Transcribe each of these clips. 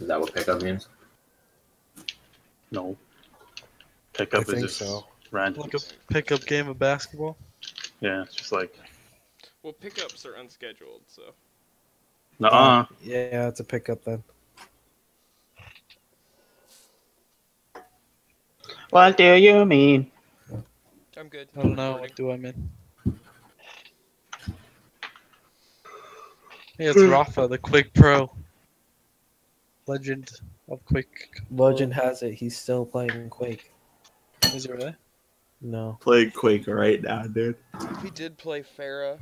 Is that what pickup means? No. I Pickup is think just so. random. Like a pickup game of basketball. Yeah, it's just like Well, pickups are unscheduled, so. no. Uh, Yeah, it's a pickup then. what do you mean? I'm good. I don't know. What do I mean? Yeah, it's Rapha, the Quick Pro. Legend of Quake. Legend has it. He's still playing Quake. Is it really? No. Playing Quake right now, dude. We did play Pharah.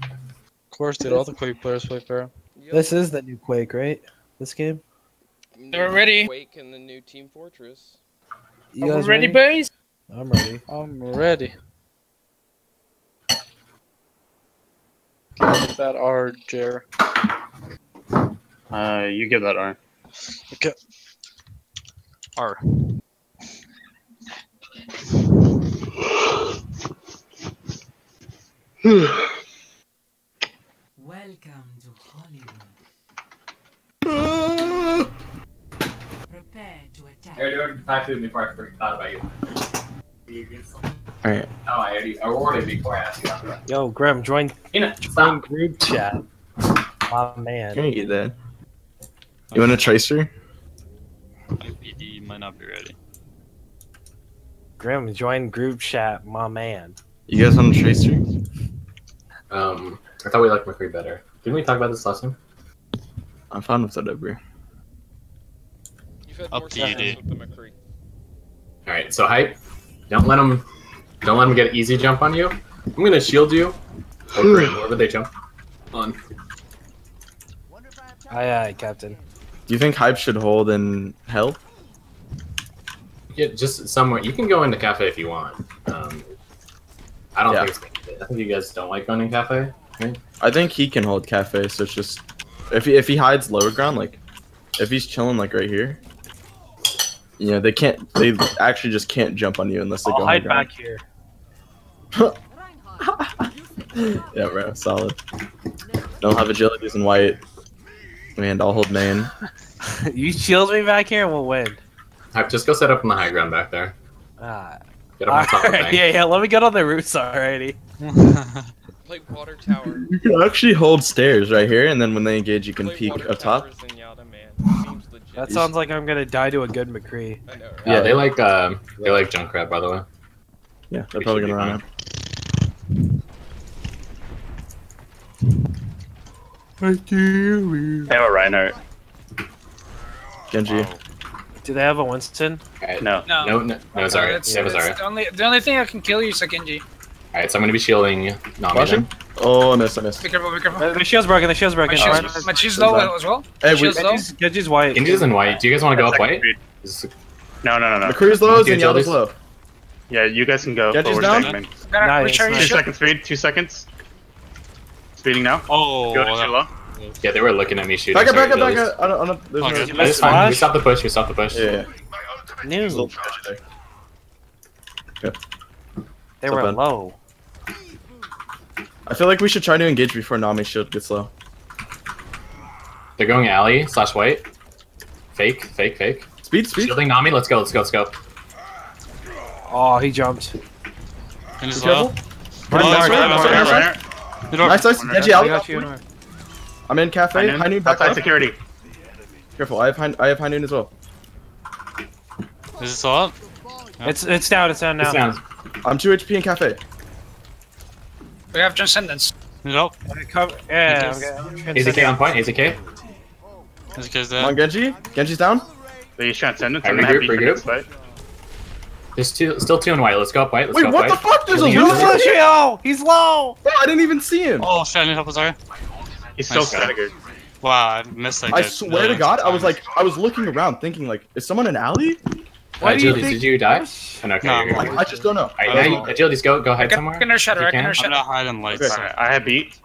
Of course, did All the Quake players play Pharah. Yep. This is the new Quake, right? This game. New ready. Quake and the new Team Fortress. You Are guys ready, boys? I'm ready. I'm ready. Give that R, Jer. Uh, you give that R. Okay. R. Welcome to Hollywood. Prepare to attack. Here, do it five food before I forgot about you. Alright. Oh, I already awarded before I asked you about that. Yo, Graham, join You know, join group chat. My man. Can you get that? You want a tracer? PD might not be ready. Grim, join group chat. My man. You guys want a tracer? Um, I thought we liked McCree better. Didn't we talk about this last time? I'm fine with whatever. You've had Up more to you, dude. with the McCree. All right, so hype. Don't let them. Don't let them get easy jump on you. I'm gonna shield you. Over it, wherever they jump on. Aye, aye, Captain. Do you think Hype should hold in hell? Yeah, just somewhere. You can go into cafe if you want. Um, I don't Yeah. think it's. I think you guys don't like going in cafe. Right? I think he can hold Cafe, so it's just if he if he hides lower ground, like if he's chilling like right here, you know they can't they actually just can't jump on you unless they I'll go high hide ground. back here. Yeah, bro, solid. Don't have agilities in white. And I'll hold main. you shield me back here and we'll win. Hype, just go set up on the high ground back there. Ah. Get up on top of Alright, yeah, yeah, let me get on the roofs already. Play Water Tower. You can actually hold stairs right here, and then when they engage, you can Play peek Water up top. Yada, man. Seems legit. That sounds like I'm gonna die to a good McCree. I know, right? Yeah, Yeah. they like um, they like Junkrat by the way. Yeah, they're We probably gonna run run fine. out. They have a Reinhardt. Genji. Do they have a Winston? Alright, No. No. no, no, no, Okay, Zarya. that's- They have a. The only, the only thing I can kill you is a Genji. Alright, so I'm gonna be shielding Nomy Flashing? then. Oh, I missed, I missed. Be careful, be careful. Uh, The shield's broken, the shield's My broken. shield's, Alright. my shield's Shield's low down. as well. Hey, we, Shield's low. Genji's, Genji's white. Genji's in white. Do you guys want to go up white? speed. Is- No, no, no, no. McCree's low Do and utilities? Low. Yeah, you guys can go. Genji's forward down? segment. Nice, nice. Two seconds speed. Two seconds. Speeding now. Oh, Go to that- Yeah, they were looking at me shooting. Back up, back up, back up. I don't, I don't, there's Okay. no. It's fine. We Flash? stopped the push. We stopped the push. Yeah, yeah. New. Little sketchy. They So were bad. low. I feel like we should try to engage before Nomy's shield gets low. They're going alley slash white. Fake, fake, fake. Speed, speed. Shielding Nomy. Let's go. Let's go. Let's go. Oh, he jumped. And as Be well. careful. Oh, Nice, sorry, nice, sorry, nice, sorry. Nice. Nice, nice. Corner. Genji I out. got you. Norm. I'm in cafe. High noon, back Outside left. security. Careful, I have high, I have high noon as well. Is this all up? It's it's down. It's down now. It's down. I'm 2 HP in cafe. We have Transcendence. Nope. Come- Yeah, Yes. I'm gonna- I'm AZK on point. AZK. This guy's Come on. Genji. Genji's down. They use transcendence. Alright, I'm gonna have regroup, for regroup. fight. There's two, still two in white. Let's go up white. Let's Wait, go up what the white. fuck? There's a Shielding loser. utilities. Yo, he's low. Bro, I didn't even see him. Oh shit! I need help. Sorry. He's still Nice guy. staggered. Wow, I missed that. I swear to God, of I was like, I was looking around, thinking like, is someone in alley? Why Uh, do you think? Did you die? Oh, no, okay, No, you're good. Like, I just don't know. Alright, now you, agilities, go, go I hide can, somewhere. I can shatter. if I you can can. I'm shatter. gonna hide in lights. Okay. Alright, I have beat.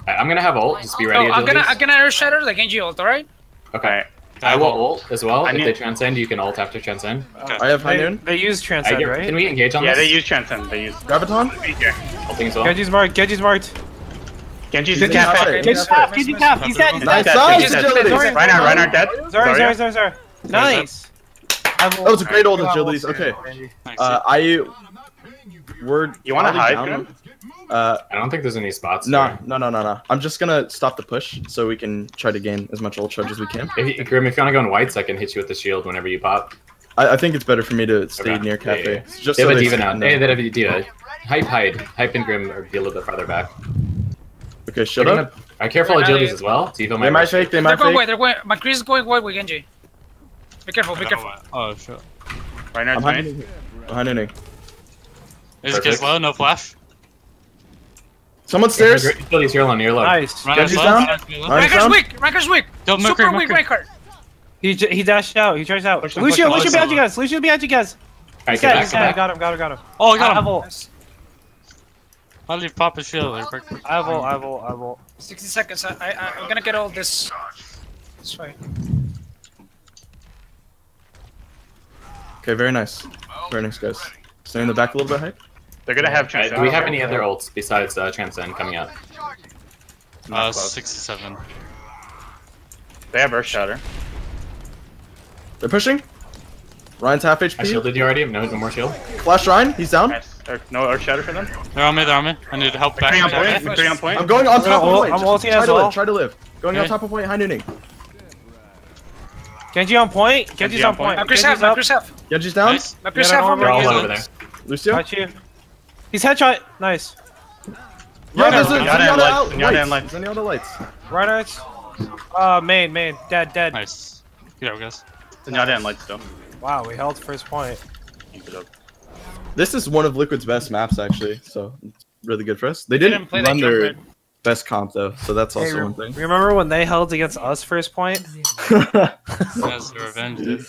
Alright, I'm gonna have ult. Just be ready. Oh, I'm gonna. I'm gonna air shatter the Genji ult, alright? Okay. Alright. I will ult as well. I if need- they transcend, you can ult after transcend. I have high They, noon. they use transcend, get, right? Can we engage on Yeah, this? they use transcend. They use. Graviton. Beat here. Ulting as well. Genji's marked. Genji's marked. Genji's He's in in cafe. cafe. Cap, Genji cap. He's dead, he's Nice dead. size, Genji's dead. agility. Sorry. Reinhardt, Reinhardt dead. Sorry, sorry, sorry, sorry. Nice. That was a great old agilities. Okay. Uh, I. We're. You wanna hide, down. Grim? Uh, I don't think there's any spots. no, here. no, no, no, no. I'm just gonna stop the push so we can try to gain as much ult charge as we can. If you, Grim, if you want to go in whites, I can hit you with the shield whenever you pop. I, I think it's better for me to stay Okay. near Yeah, cafe. yeah. Just They so have a D.Va now. no. Hey, they have a D.Va. Hype, hide. Hype and Grim are be a little bit farther back. Okay, shut They're up. gonna- Are careful Right now, agilities they- as well. D.Va They might might rush you. fake. They They're going fake. wide. They're going. McCree is going wide with Genji. Be careful. Be careful. Oh shit. I'm Reinhardt's behind main. Inning. Behind inning. Is it Perfect. low? No flash. Someone stairs. Agilities here low, near low. Nice. Reinhardt's Genji's down? Reinhardt's Ranker's weak. Ranker's weak. Don't Super Mercury, weak Mercury. Ranker. He, j- he dashed out. He tries out. Push him, Lucio, him, Lucio behind you guys. Lucio behind you guys. Alright, get back, He's get. I back. got him. Got him. Got him. Oh, I I got have him. ult. How did he pop his shield there? quick? I have ult. I have ult. I have ult. 60 seconds. I, I, I'm gonna get all this. This way. Okay, very nice. Very nice, guys. Stay in the back a little bit, hype. They're gonna have Alright, Transcend. do we have any other ults besides uh, Transcend coming up? Uh, close. 67. They have Earth Shatter. They're pushing. Ryan's half HP. I shielded you already. No, no more shield. Flash Ryan. He's down. Nice. No Earth Shatter for them. They're on me, they're on me. I need help back. McCree on point. McCree on point. I'm going on top of point. I'm Just ulting try as to well. live. Try to live. Going on top of point. High nooning. Genji on point. Genji's Genji on on point. point. McCree's Genji's half. up. McCree's half. Genji's down. Nice. McCree's Yeah, half on no, They're all over there. Lucio. Got you. He's headshot. Nice. Yo, there's a Zenyatta Zenyatta lights, out. Zenyatta and Lights. lights. Zenyatta lights. Reinhardt. Uh, main, main. Dead, dead. Nice. Good job, guys. Zenyatta and lights still. Wow, we held first point. This is one of Liquid's best maps, actually. So it's really good for us. They They didn't, didn't play run their red. best comp though, so that's also Hey, one thing. Remember when they held against us first point? That's the revenge,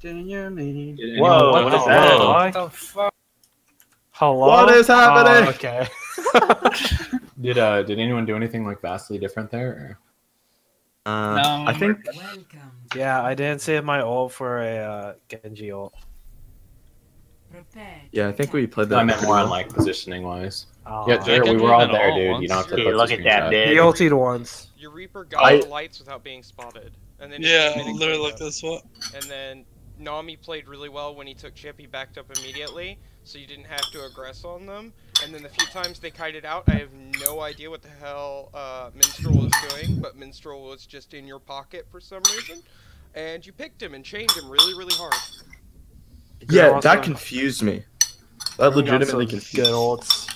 dude. Yeah, bro. Tides have changed. Whoa, Whoa, what what is the that? fuck? What the fuck? Hello? What is happening? Oh, okay. Did uh did anyone do anything like vastly different there? Uh, No. I think Welcome. Yeah, I didn't save my ult for a uh, Genji ult. Yeah, I think we played Or? that. I meant pretty more well. on like positioning wise. Oh. Yeah, Jared, we were all there, dude. once. You don't have to Dude, look at that, screenshot. dude. He ulted once. Your Reaper got I- the lights without being spotted, and then Yeah, came in and literally like this. What? And then Nomy played really well when he took chip. He backed up immediately, so you didn't have to aggress on them. And then the few times they kited out, I have no idea what the hell uh, Minstrel was doing, but Minstrel was just in your pocket for some reason, and you picked him and chained him really, really hard. Yeah, Also- that confused me. That Got legitimately some confused. good ults.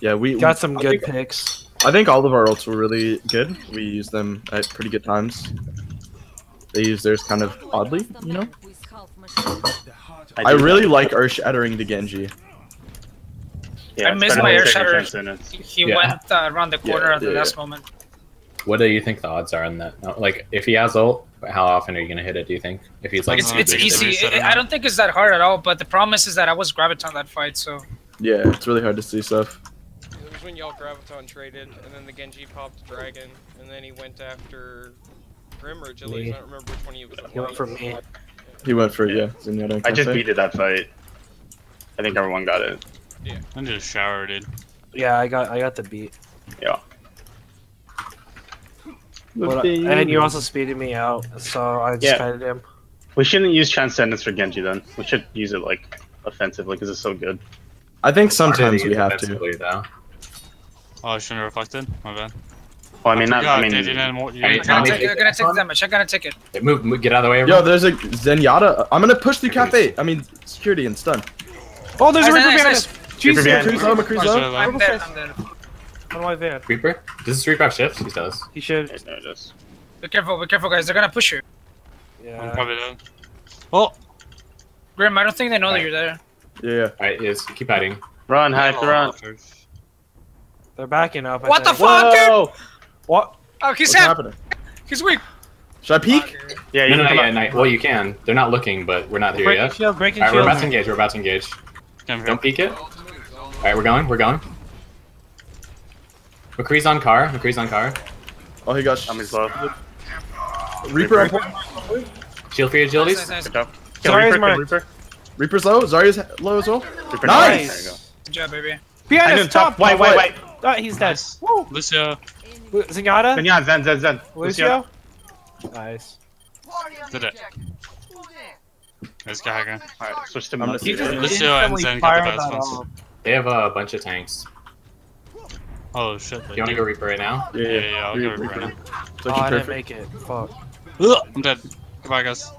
Yeah, we Got some I good think- picks. I think all of our ults were really good. We used them at pretty good times. They used theirs kind of oddly, you know. I really like Earth Shattering the Genji. Yeah, I it's missed my than Earth taking Shatter. He Yeah. went uh, around the corner Yeah, at the last moment. What do you think the odds are on that? No, Like, if he has ult, how often are you gonna hit it? Do you think? If he's like, It's, it's they- they easy. reset him I don't think it's that hard at all. But the promise is that I was graviton that fight, so Yeah, it's really hard to see stuff. It was when y'all Graviton traded, and then the Genji popped Dragon, and then he went after Grim or Agilities. Me. I don't remember which one he was. He went for me. He went for yeah, Zenyatta and I just Cafe. beat it that fight. I think everyone got it. Yeah. I need a shower, dude. Yeah, I got I got the beat. Yeah. But, and you also speeded me out, so I just Yeah. kited him. We shouldn't use Transcendence for Genji then. We should use it like offensively because it's so good. I think sometimes Sometimes we have to. Though. Oh, I shouldn't have reflected. My bad. Well, I mean, not, I forgot, mean, dude, you didn't want- you I mean, didn't Tommy- tell I'm me. take- gonna take the damage. I'm gonna take it. Hey, move, move, get out of the way. Yo, there's a Zenyatta. I'm gonna push through Cafe. I mean, security and stun. Oh, there's a Nice, Reaper nice, behind nice. us. Jesus, behind McCree's low, McCree's Push low. it low. I'm dead. I'm dead. on my van. Reaper. Does this Reaper have shifts? He does. He should. Okay, there it is. Be careful. Be careful, guys. They're gonna push you. Yeah. I'm Yeah. probably dead. Oh, Grim, I don't think they know that you're there. Yeah, yeah. All right, is keep hiding. Run, hype, run. They're backing up. I What the think. fuck, dude? Whoa! What? Oh, he's What's half. happening? He's weak. Should I peek? Yeah, you No, no, can no, come yeah, up. no, well, you can. They're not looking, but we're not here Breaking yet. shield. Breaking All right, we're about to engage. We're about to engage. Don't peek it. All right, we're going. We're going. McCree's on car. McCree's on car. Oh, he got Tommy's low. Reaper. on point. Shield for your Nice, agilities. nice, nice. Good job. Reaper, kill. Reaper. Reaper's low. Zarya's low as well. Reaper Nice. There you go. Good job, baby. Behind I us, didn't top. top. Wait, wait, wait. Oh, he's dead. Nice. Woo. Lucio. Zenyatta. Then yeah, Zen, Zen, Zen. Lucio. Nice. Did it. Let's go hacker. Alright, switch to I'm Lucio. Lucio and Instantly Zen got the best ones. off. They have a bunch of tanks. Oh shit. You want to go Reaper right now? Yeah, Yeah, yeah, I'll Reaper, go right now. Oh, I didn't make it. Fuck. Ugh, I'm dead. Goodbye, guys.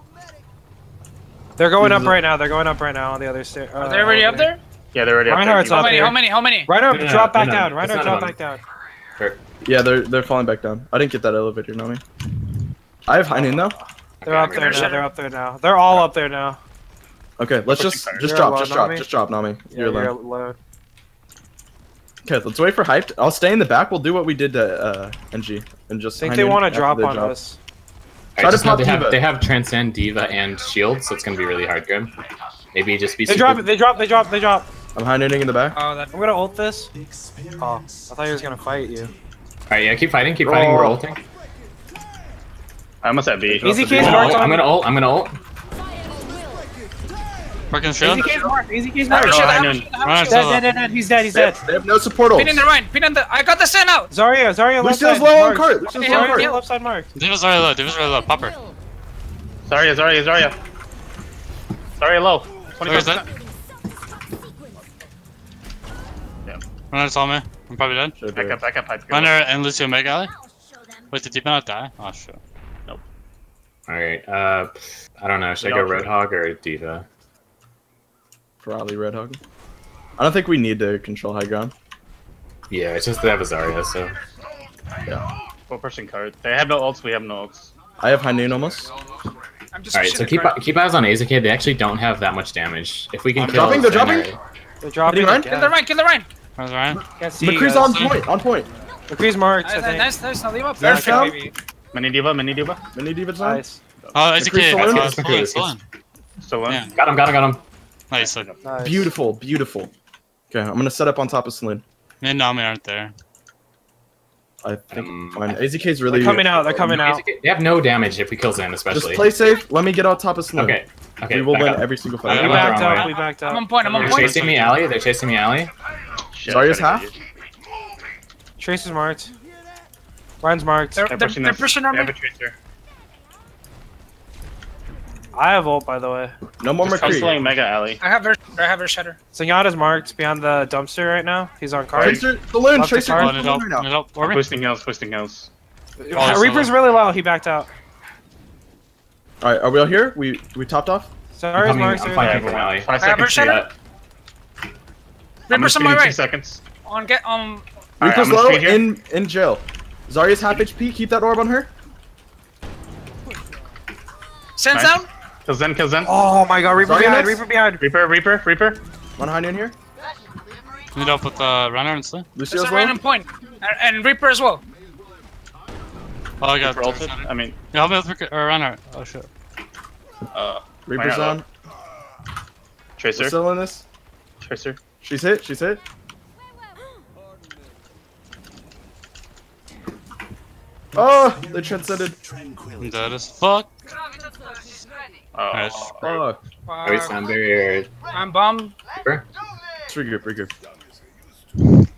They're going up right now. They're going up right now on the other stair. Are they already uh, up there? Yeah, they're already up there. Reinhardt's You- How many? How many? How many? Reinhardt, No, no, drop back no, down. it's Reinhardt, drop back down. Yeah, they're they're falling back down. I didn't get that elevator, Nomy. I have high noon though. They're up there now. They're up there now. They're all up there now. Okay, let's just cars. just You're drop, alone, just drop, Nomy? just drop, Nomy. Yeah, You're alone. alone. Okay, let's wait for hyped. I'll stay in the back. We'll do what we did to uh, NG and just. I think they want to drop they on us. I Try to just know pop they have D.Va. they have Transcend, D.Va, and Shield, so it's gonna be really hard, Grim. Maybe just be They super. drop. They drop. They drop. They drop. I'm high nooning in the back. Oh, that. I'm gonna ult this. Oh, I thought he was gonna fight you. Alright, yeah, keep fighting, keep fighting. We're ulting. I almost have B. Easy I'm case gonna marked ult. I'm gonna ult. I'm gonna ult. Fucking shield. Easy case marked. AZK's I have marked. shield, I have shield, I have shield. Dead, dead, dead, dead. He's dead. He's dead. they have no support Pin in the ults. Ryan. Pin in the. I got the Sen out. Zarya, Zarya, left Lucio's side. low on marked. cart. Lucio's Hey, low on cart. hey. Left side marked. D.Va's really low. D.Va's really low. Popper. Zarya, Zarya, Zarya. Zarya low. Where's 25%. that? Runner saw me. I'm probably dead. Should've Back been- up, back up, hype. Runner and Lucio Mega Alley. Wait, did Deepa not die? Oh shit. Nope. Alright, uh, I don't know. Should I go don't- Roadhog or D.Va? Probably Red Hog. I don't think we need to control high ground. Yeah, it's just they have a Zarya, so. Four person card. They have no ults, we have no ults. I have high noon almost. Alright, so keep keep eyes on Azekid. They actually don't have that much damage. If we can I'm kill dropping, they're dropping. They're dropping. Ryan? Kill the Ryan. Kill the Ryan. Where's Ryan? Can't see you McCree's on point, on point. McCree's marked. I Nice, think. nice, nice. Now leave up. Zach Perfect. Mini D.Va, mini D.Va. Mini D.Va on. Nice. Oh, it's a McCree's kid. still in? Yes, McCree in, is- still in. Still one. Yeah. Got him, got him, got him. Nice. Nice. Beautiful, beautiful. Okay, I'm gonna set up on top of Saloon. me and Nomy aren't there. I think Um, fine. AZK's really They're coming out. They're coming out. They have no damage if we kill Zen, Just play safe. Let me get on top of Saloon. Okay, okay. we will win up. every single fight. We I went the backed up. We backed I'm up. on point. I'm on They're chasing me alley. They're chasing me alley. Shit, Zarya's half? get. Trace is marked. Ryan's marked. They're, They're they're, pushing they're pushing on have me. a tracer. I have ult, by the way. No more Just McCree. hustling Mega Alley. I have her. I have her shutter. Zenyatta's marked behind the dumpster right now. He's on card. Tracer, Saloon, Left Tracer, card. Oh, on need Saloon help. right Need now. help. I'm boosting hills, boosting hills. Uh, Reaper's really low. He backed out. All right, are we all here? We we topped off. I'm coming, marked. I'm Zarya's fighting alley. Five I have her seconds. shutter. Uh, I'm Reaper's my speed two seconds. On get um. Alright, Reaper's I'm low here. in in jail. Zarya's half HP. Keep that orb on her. Sends Nice. down. Kill Zen, kill Zen. Oh my god, Reaper Zarya behind, next? Reaper behind. Reaper, Reaper, Reaper. One high noon here. Need help with uh, Runner and Slim. There's Lucio's a random point. And, and Reaper as well. Oh, I got. Reaper ulted. I mean, Yeah, help me with Rick- or Runner. Oh shit. uh, Reaper's on. Tracer, We're still in this. Tracer. She's hit. She's hit. Oh, they transcended. I'm dead as fuck. Oh, Nice. Oh, Are we sound barrier? I'm bomb. Reaper? it's regroup, regroup.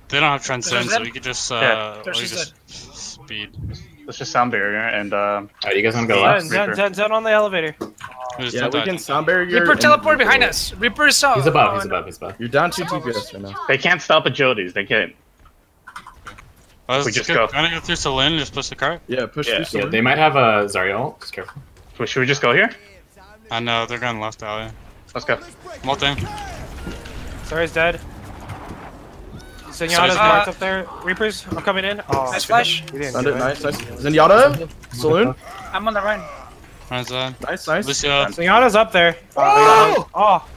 They don't have transcend, so we could just uh, Yeah. we just just speed. Let's just sound barrier and uh, Alright, you guys want to go Yeah. left? Zen, Zen, Reaper. Zen, Zen on the elevator. We Yeah, we can sound barrier. Reaper teleport behind us. Reaper is up. He's above, he's above, he's above. You're down two TPS right now. they can't stop agilities. They can't. Oh, We just go. go. Can I go through Celine and just push the cart? Yeah, push Yeah. through Yeah, they might have a Zarya ult. Just careful. Well, should we just go here? I know they're going left alley. Let's go. I'm. Zarya's dead. Sorry, Zenyatta's Zen- marked uh, up there. Reapers, I'm coming in. Oh, Nice flash. You didn't Found it. it. Nice, nice. Zenyatta, Saloon. I'm on the run. Runner's uh, dead. Nice, nice. Lucio. Uh, Zenyatta's up there. Oh! Oh,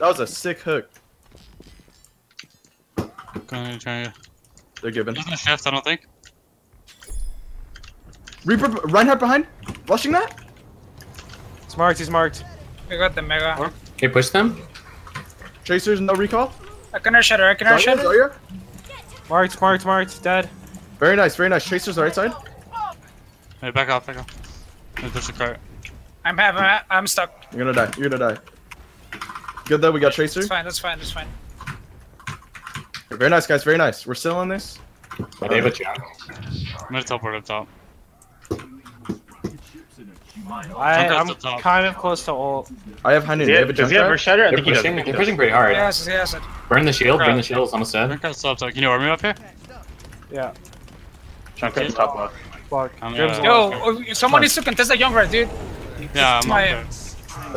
That was a sick hook. Going to try to. They're giving. He's gonna shift, I don't think. Reaper, Reinhardt behind. Flushing that. it's marked. He's marked. We got the mega. Okay, push them. Tracers, no recall. I can shutter. I can Zarya, shutter. Zarya. Marked, marked, marked. Dead. Very nice, very nice. Tracers right side. Hey, back off, back off. Let me push the cart. I'm having. I'm stuck. You're gonna die. You're gonna die. Good though, we got Tracer. That's fine. That's fine. That's fine. Very nice, guys. Very nice. We're still on this. But they have a jump. I'm gonna teleport up top. I, Jump I'm at the top. kind of close to ult. I have High Noon. Yeah, They have does he have drive? Shatter? I They're think he does. They're pushing pretty hard. Yes, yes. it- Burn the shield, burn the shield, it's almost dead. Junkrat's still up top. Can you warm me up here? Yeah. Junkrat's top left. Fuck. I'm Grim's uh, gonna- low. Yo, oh, someone needs to contest the Junkrat, dude. Yeah, I'm my up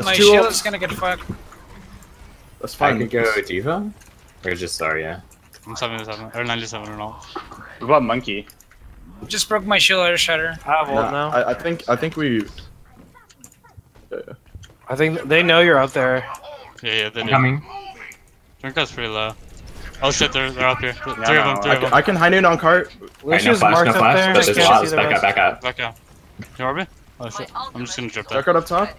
my shield is gonna get fucked. That's I fine. could go D.Va? Or just Zarya? I'm 77 or 97 and all. What about Monkey? Just broke my shield Earth Shatter. I have ult Nah, now. I, I think I think we. I think they know you're out there. Yeah, yeah, they I'm do. coming. Junkrat's pretty low. Oh shit, they're, they're up here. Yeah, three of them, three I of can, them. I can High Noon on cart. Alright, no Lucius flash, no up flash, there. but there's can't lots. Back out, back out. Back out. Can you warm me? Oh shit. I'm just gonna drip there. Dark card up top.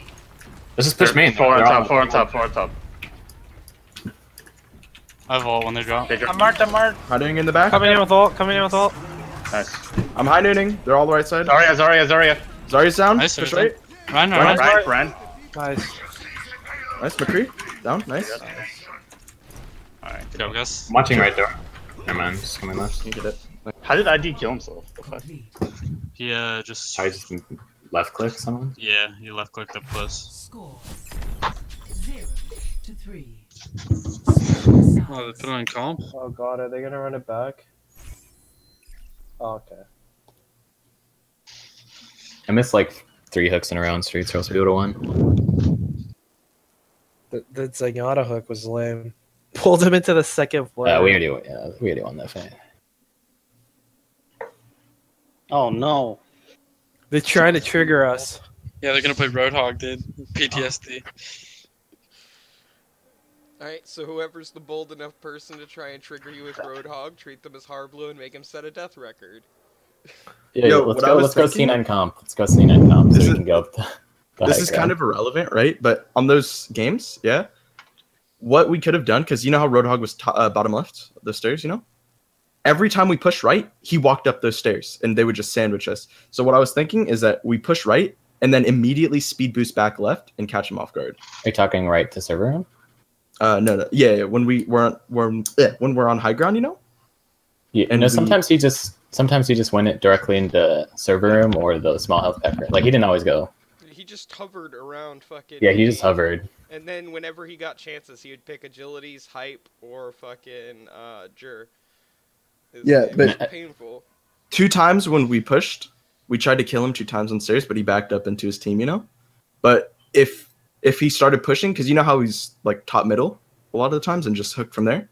Let's just push main. Four on top, four on top, four on top. I have ult when they drop. They drop. I'm marked. I'm marked. High Nooning in the back. Coming in with ult. Coming in with ult. Nice. I'm High Nooning. They're all the right side. Zarya, Zarya, Zarya. Zarya's down. Nice, Push Zarya. right. Ryan, Ryan, Ryan. Ryan, Ryan. Nice. Nice. McCree. Down. Nice. Alright, go guys. I'm watching right door. Never mind, just coming left. You get it. How did ID kill himself? The. He uh just I just left click someone. yeah, he left clicked up close. Score. Zero to three. Oh, they put it on comp? Oh god, are they gonna run it back? Oh, okay. I missed like three hooks in a row on streets, or else we would have won. The, the Zenyatta hook was lame. Pulled him into the second floor. Uh, we already, yeah, we already won that fight. Oh no. They're trying to trigger us. Yeah, they're gonna play Roadhog, dude. PTSD. Alright, so whoever's the bold enough person to try and trigger you with Roadhog, treat them as Harblue and make him set a death record. Yeah, Yo, let's what I go. was Let's thinking- go C9 comp. Let's go C9 comp. So This we is- can go up the. the this is ground. kind of irrelevant, right? But on those games, yeah, what we could have done, because you know how Roadhog was to- uh, bottom left, the stairs, you know? Every time we pushed right, he walked up those stairs and they would just sandwich us. So what I was thinking is that we push right and then immediately speed boost back left and catch him off guard. Are you talking right to server room? Uh, no, no, yeah, yeah when we were on, we're, eh, when we're on high ground, you know? Yeah, And no. we- Sometimes he just sometimes he just went it directly into server room or the small health packer. Like he didn't always go. He just hovered around fucking. Yeah, he just hovered. And then whenever he got chances, he would pick agilities, hype, or fucking uh, Jer. It Yeah, but- painful. two times when we pushed, we tried to kill him two times on stairs, but he backed up into his team, you know. But if if he started pushing, because you know how he's like top middle a lot of the times, and just hooked from there.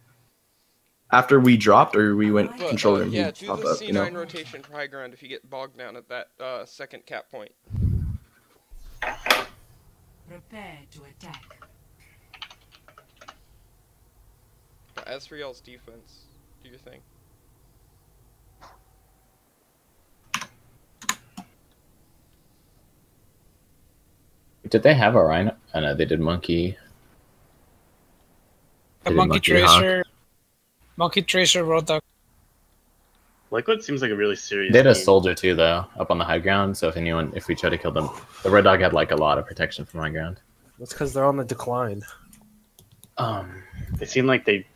After we dropped or we went But, control uh, room, yeah, he'd do the C9 you know. rotation for high ground if you get bogged down at that uh, second cap point. Prepare to attack. But as for y'all's defense, do your thing. Did they have a rhino? I know they did monkey. The They did Monkey Hawk. Tracer. Monkey Tracer Roadhog. Liquid seems like a really serious. They had a team. soldier too, though, up on the high ground. So if anyone, if we try to kill them, the red dog had like a lot of protection from high ground. That's because they're on the decline. Um, They seem like they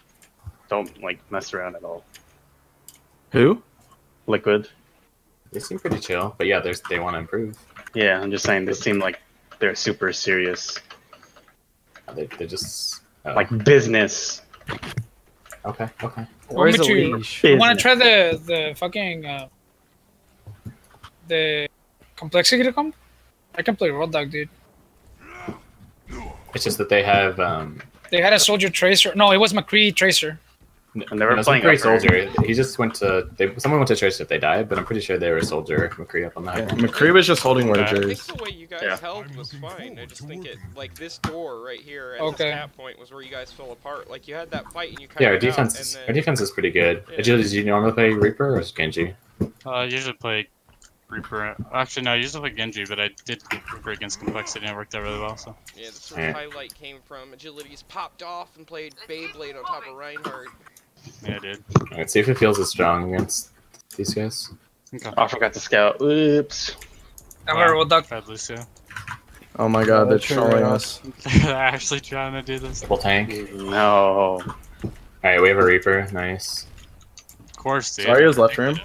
don't like mess around at all. Who? Liquid. they seem pretty chill, but yeah, there's they want to improve. Yeah, I'm just saying they seem like they're super serious. They they just oh, Like business. Okay, okay. Where's Want the me to- leash? You wanna try the the fucking uh, the complexity comp? I can play Road Dog, dude. It's just that they have um. They had a soldier tracer. No, it was McCree tracer. And they were no, playing some great upper. soldier. He just went to. They, someone went to church if they died, but I'm pretty sure they were a soldier. McCree up on the high Yeah. McCree was just holding Okay. I think the way you guys Yeah. held was fine. I just think it, like this door right here at Okay. this cap point was where you guys fell apart. Like you had that fight and you kind Yeah, our of defense. out, Is, and our defense is pretty good. Yeah. Agility, do you normally play Reaper or is Genji? Uh, I usually play Reaper. Actually, no, I usually play Genji, but I did Reaper against Complexity and it worked out really well. So Yeah, that's where Yeah. the highlight came from. Agility's popped off and played Beyblade on top of Reinhardt. Yeah, I did. Alright, see if it feels as strong against these guys. Okay. Oh, I forgot to scout. Oops. I have Wow. a Roadhog. Bad Lucio. Oh my god, they're that's trolling us. They're actually trying to do this. Triple tank. No. Alright, we have a Reaper. Nice. Of course, dude. Zarya's left room.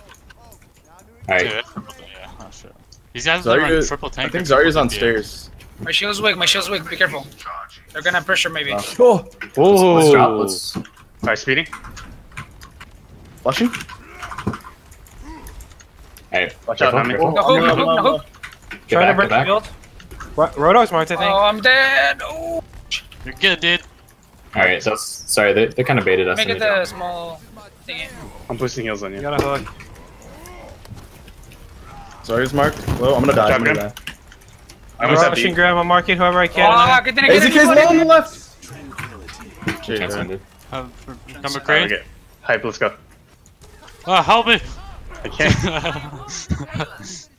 Alright, Dude, yeah, oh shit. These guys are Zarya, on triple tank. I think or triple Zarya's on stairs. My shield's weak. My shield's weak. Be careful. They're gonna have pressure maybe. Oh. Oh, let's drop. Let's. Sorry, speeding. Flushing? Hey, Watch out, careful, Nomy. careful. No hook, no hook, no hook. Get Trying to break get back. the field. Ro- Roadhog's marked, I think. Oh, I'm dead. Oh, You're good, dude. Alright, so sorry, they, they kind of baited us. make it the the small thingy. I'm boosting heals on You you. got a hook. Zarya's marked. Well, I'm gonna die. I'm gonna die. I'm I'm gonna rushing set Graham. I'm marking whoever I Oh, can. I didn't get AZK's anybody. low on the left! Shit, Chance man. ended. Uh, number Alright, crane. get hype. Let's go. Oh, help me! I can't.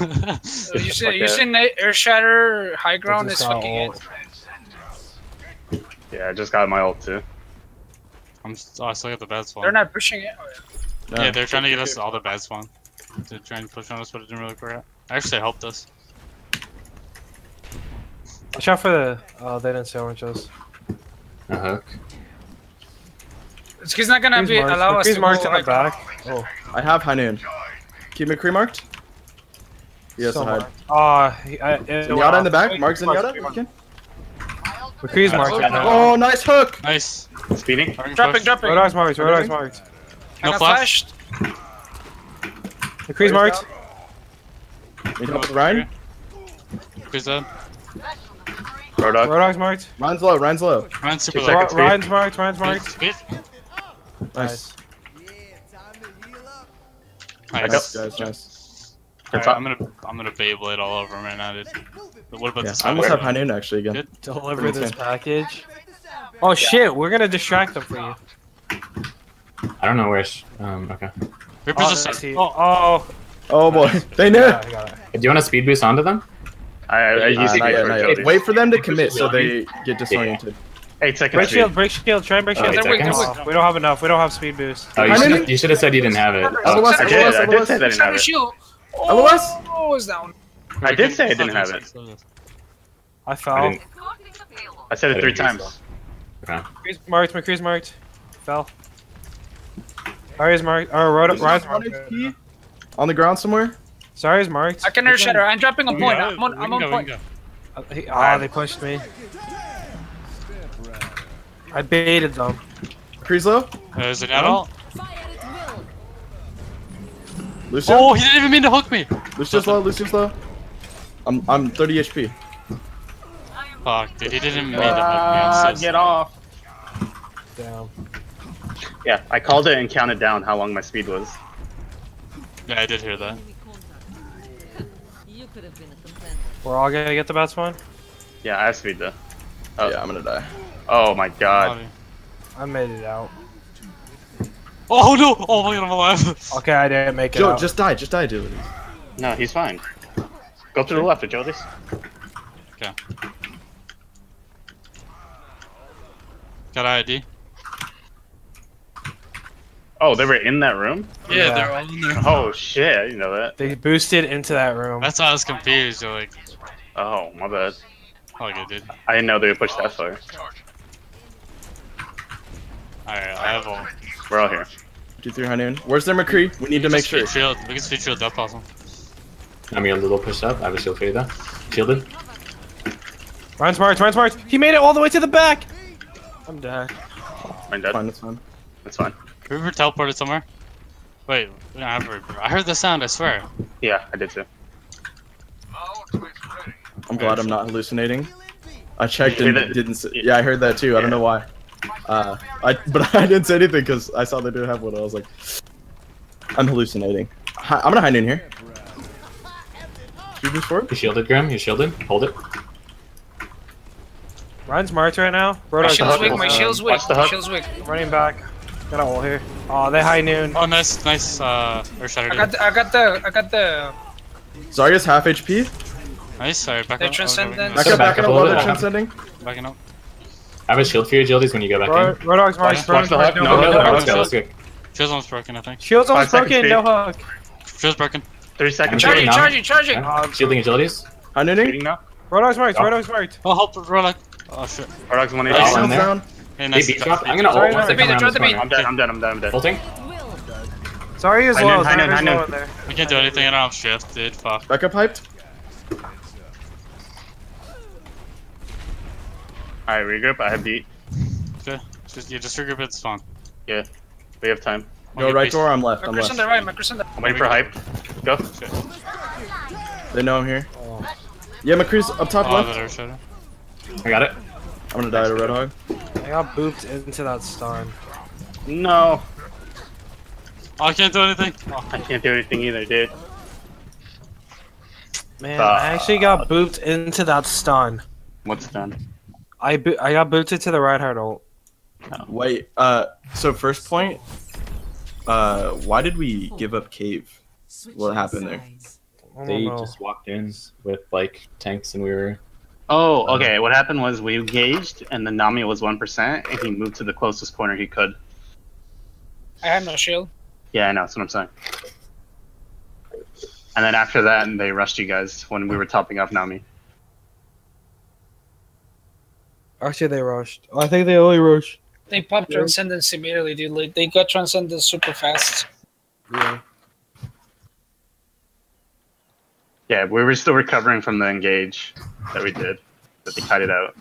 Uh, You see, you that. see Air Shatter High Ground is saw fucking ult. it. Yeah, I just got my ult too. I'm s- oh, I still got the bad spawn. They're not pushing it. Oh, yeah. Yeah, they're trying to get us all the bad spawn. They're trying to push on us, but it didn't really work out. Actually, it helped us. Watch out for the. Oh, they didn't say orange us. A hook. It's, he's not gonna He's be marked. allow us to marked go in the like back. Oh, I have high noon. Keep McCree marked? Yes, so I had. marked. Oh, ah, he, I, uh, it, Zenyatta in the back? Mark Zenyatta? McCree's That's marked okay. right now. Oh, nice hook! Nice. Speeding. Starting Dropping, push. dropping. Roadhog's marked. Roadhog's marked. No got flash. flashed. McCree's marked. Need help with Ryan? Who's that? Rodog. Roadhog's marked. Ryan's low, Ryan's low. Ryan's super low. Ro- seconds. Ryan's marked. Ryan's marked. Speed. Nice. Nice. Guys, nice. Alright, I'm gonna I'm gonna Beyblade all over him right now, dude. But what about Yeah, this? I almost guy? have high noon actually again. Good. Deliver this insane. package. Oh shit, we're gonna distract them for you. I don't know where. Sh- um. Okay. Reaper's Oh, just I oh, oh, Oh boy, they knew! yeah, it. Do you want to speed boost onto them? I, I, I Uh, not yet, not yet. Wait for them to commit so they get disoriented. Eight seconds. Break shield, break shield, try and break Oh, shield. eight They're weak, they're seconds? weak. Oh, we don't have enough. We don't have speed boost. Oh, you should have you should have said you didn't have it. LOS, Oh, I did. I did say that I didn't have it. shield. LOS? Oh, it's down. I did say I didn't have it. I I fell. didn't. I said it three times. McCree's marked. McCree's marked. Fell. Ari's marked. Oh, Rod- Ryan's marked. On the ground somewhere. Sorry's marked. I can Air Shatter. I'm dropping a point. I'm on, I'm on point. can go. Uh, Ah, they pushed me. I baited them. Crease low. Uh, is it at all? Lucio. Oh, he didn't even mean to hook me. Lucio's low. Lucio's low. I'm I'm 30 HP. Fuck, dude, he didn't even mean to hook me. I'm so get off. Damn. Yeah, I called it and counted down how long my speed was. Yeah, I did hear that. You could have been a contender. We're all gonna get the best one. Yeah, I have speed though. Oh. Yeah, I'm gonna die. Oh my god. I made it out. Oh no! Oh my god, I'm alive. Okay, I didn't make it Joe, out. just die. Just die, dude. No, he's fine. Go to the left, Jody. Got ID? Oh, they were in that room? Yeah, Yeah. they're all in there. Oh shit, I didn't know that. They boosted into that room. That's why I was confused. You're like, Oh, my bad. oh good, dude. I didn't know they would push that far. Alright, I have all. We're all here. Two three high noon. Where's their McCree? We need to make sure. Shield. We can speed shield up also. I'm a little pushed up. I have a shield for you though. Shielded. Ryan's marked. Ryan's marked. He made it all the way to the back. I'm dead. I'm dead. Fine, that's fine. That's fine. Reaper teleported somewhere. Wait, we don't have a Reaper. I heard the sound. I swear. Yeah, I did too. I'm glad I'm not hallucinating. I checked and didn't. Say, yeah, I heard that too. I don't know why. Uh, I but I didn't say anything because I saw they didn't have one. I was like, I'm hallucinating. Hi, I'm gonna hide in here. Shoot this forward. You shielded, Grim. You shielded. Hold it. Ryan's marked right now. My shield's weak. My shield's weak. My shield's weak. Running back. Got a wall here. Oh, they high noon. Oh, nice, nice. Uh, or shattered. I got. The, I got the. I got the. Zarya's half HP. Nice. Sorry, back They up. transcendent. Back Back up, back up up, a while little they're bit. transcending. Backing up. I have a shield for your Jildies, when you go back Ro- in. Roadhog's marked. Watch Roadhog's the marked. hook. No No, hook. no, no no, Let's hook. go. Shield's almost broken, I think. Shield's almost broken. No hook. Shield's broken. Three seconds. Charging. Charging. Charging. Yeah. Shielding agilities. High nooning. Speeding now. Roadhog's marked. Oh. Roadhog's marked. Oh, help Ronak. Oh shit. Roadhog's one Oh, HP. in Shield there? down. Hey, Hey, nice. beat drop. I'm gonna ult Sorry, once they come around this beat. I'm corner. dead, I'm dead, I'm dead, I'm dead. Ulting? Sorry is I low. know, I know, Xander's I know. low in there. We can't do anything. I don't have shift, dude. Fuck. Back up Alright, regroup, I have beat. Okay. Just yeah, just regroup. It's fine. Yeah, we have time. Go Okay, right peace. door. I'm left. I'm Macross on left. the right, Macross on the I'm waiting for hype. Go. They know I'm here. Yeah, McCree's up top Oh, left. that. I got it. I'm gonna die to Red Hog. I got booped into that stun. No. Oh, I can't do anything. Oh, I can't do anything either, dude. Man, Uh, I actually got booped into that stun. What's done? I bo- I got booted to the right heart ult. Wait. Uh. So first point. Uh. Why did we give up cave? What happened there? They know. just walked in with like tanks and we were. Oh, okay. What happened was we engaged, and the Nomy was one percent, and he moved to the closest corner he could. I have no shield. Yeah, I know. That's what I'm saying. And then after that, they rushed you guys when we were topping off Nomy. Actually, they rushed. I think they only rushed. They popped Yeah. Transcendence immediately, dude. Like, they got Transcendence super fast. Yeah. Yeah, we were still recovering from the engage that we did, that they cut it out,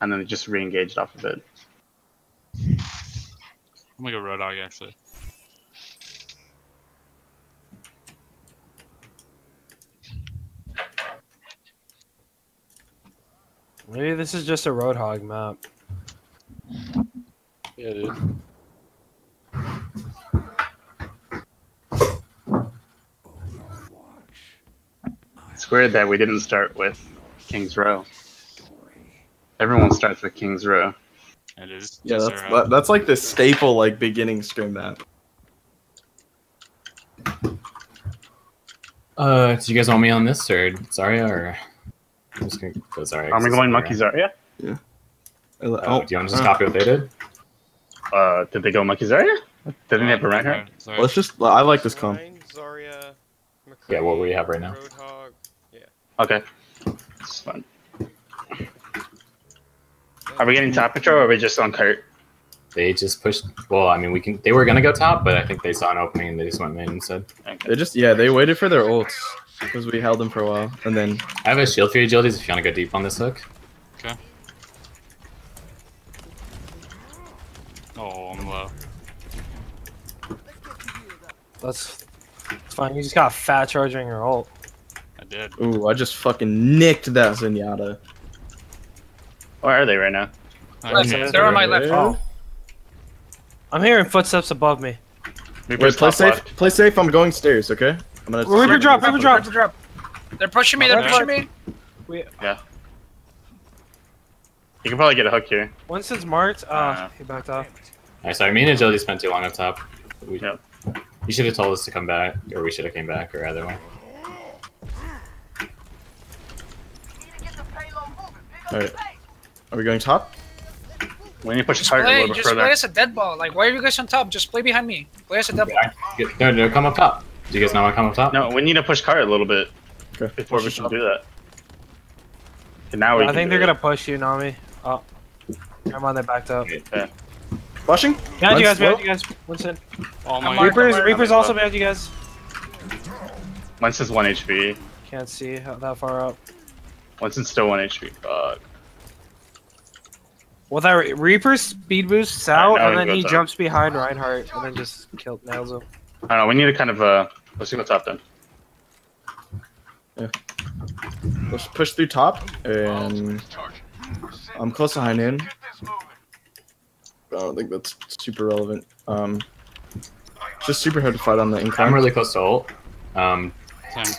and then they just re-engaged off of it. I'm gonna go Roadhog actually. Maybe this is just a Roadhog map. Yeah, dude. It's weird that we didn't start with King's Row. Everyone starts with King's Row. It is. Yeah, that's that, that's like the staple like beginning scrim map. Uh, do you guys want me on this or Zarya or? I'm just gonna go Zarya. Are we going Monkey Zarya? Oh, Oh, do you want to just copy what they did? Uh, did they go Monkey Zarya? Didn't they have a right Alright, hand? sorry. Let's just. I like this comp. Ryan, Zarya, Yeah, what we have right now. Roadhog. Okay. It's fine. Are we getting top control or are we just on cart? They just pushed. Well, I mean, we can. They were gonna go top, but I think they saw an opening and they just went mid instead. Okay. They just yeah they waited for their ults because we held them for a while and then I have a shield for you, agilities, if you want to go deep on this hook. Okay. Oh, I'm low. That's it's fine. You just got fat charging your ult. I did. ooh I just fucking nicked that Zenyatta. Where are they right now? I Left, can't. they're on my left. Oh. I'm hearing footsteps above me. Wait, play safe. left. Play safe. I'm going stairs. Okay. I'm gonna. Reaper drop, Reaper drop. Drop, drop. They're pushing me, they're Right, pushing right. yeah. You can probably get a hook here. Winston's marked. Uh, Uh. he backed off. Alright, sorry, me and agility spent too long up top. We, Yep. You should have told us to come back, or we should have came back, or either way. All right. Are we going top? We need to push Just cart a play, little bit just play further. as a dead ball. Like, why are you guys on top? Just play behind me. Play as a dead ball. No, no, come up top. Do you guys not want to come up top? No, we need to push cart a little bit Okay. before we should do that. And now we I think they're it. gonna push you, Nomy. Oh, come on, they backed up. Flashing. Behind you guys, Mine's behind you guys. Winston. Oh my I'm god. Reapers, Reapers also behind you guys. Once is 1 HP. Can't see how, that far up. Once it's still 1 HP. Fuck. Well, that Re- Reaper speed boosts out, and then he top. jumps behind Reinhardt, and then just kill nails him. I don't know, we need to kind of, uh, let's see what's up then. Yeah. Let's push through top and I'm close to high noon. I don't think that's super relevant. Um, just super hard to fight on the incline. I'm really close to ult. Um, Same.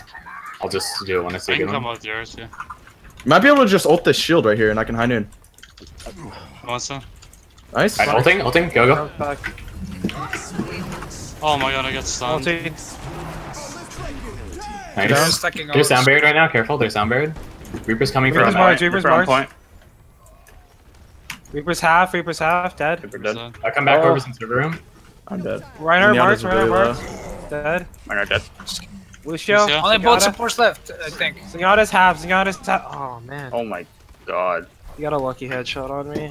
I'll just do it when I see I a can come one. with yours, yeah. Might be able to just ult this shield right here, and I can high noon. Want some? Nice. Alright, ulting, ulting, go, go. Jump back. Oh my god, I got stunned. Ulti. Down. Nice. They're ults. sound buried right now, careful, they're sound buried. Reaper's coming Reaper's from marked, uh, Reaper's Reaper point. Reaper's half, Reaper's half, dead. Reaper dead. So- I'll come back Oh. over some server room. I'm dead. Reinhardt Zenyatta's marked, Reinhardt really marked. Dead. Mine are dead. Lucio. Lucio. Only both supports left, I think. Zenyatta's half. Zenyatta's half. Oh man, Oh my god. you got a lucky headshot on me.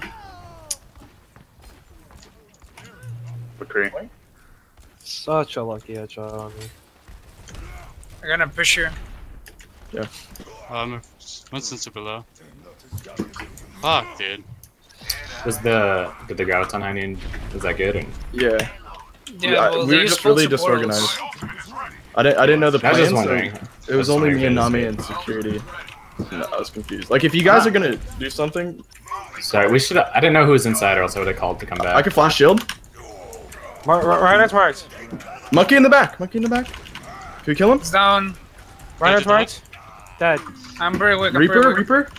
McCree. Such a lucky headshot on me. I'm gonna push you. Yeah. Um, Winston super low. Fuck, dude. Was the did the graviton hiding? Was that good? And Yeah. Yeah, Yeah, well, we they were just really supporters. disorganized. I didn't, I didn't know the I was plan. just so wondering. it was Just only me and if it was Nomy and security. No, I was confused. Like, if you guys are gonna do something, Sorry, we should. I didn't know who was inside, or else I would have called to come back. I can flash shield. Mar- Mar- Reinhardt's marked. Monkey in the back. Monkey in the back. Can we kill him? It's down. Reinhardt's you die? marked. Dead. I'm very weak. I'm Reaper. very weak. Reaper.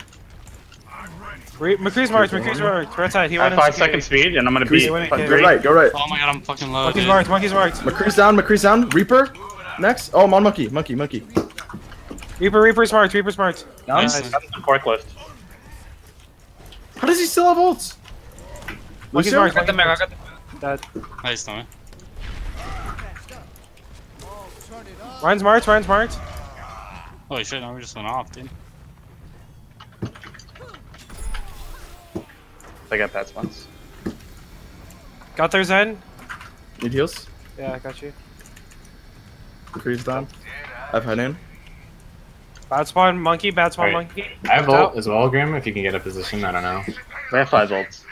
Re- McCree's marked. McCree's marked. Right side. He I went have in five second security. speed, and I'm gonna Increase- beat. went in fucking cave. Go right. Go right. Oh my god, I'm fucking low, Monkey's dude. marked. Monkey's marked. McCree's down. McCree's down. Reaper. Next. Oh, I'm on monkey. Monkey. Monkey. Reaper. Reaper's marked. Reaper's marked. Nice. Nice. That's the forklift. How does he still have ults? Monkey's Lucio? marked. Got the mega. Monkey's Got the... Dead. Nice, Tommy. Eh? Ryan's marked. Ryan's marked. Holy shit, now we just went off, dude. I got that spots. Got their Zen. Need heals. Yeah, I got you. McCree's down. I've had in. Bad spawn monkey. Bad spawn Alright. monkey. I have Out. ult as well, Grim. If you can get a position, I don't know. We have five volts.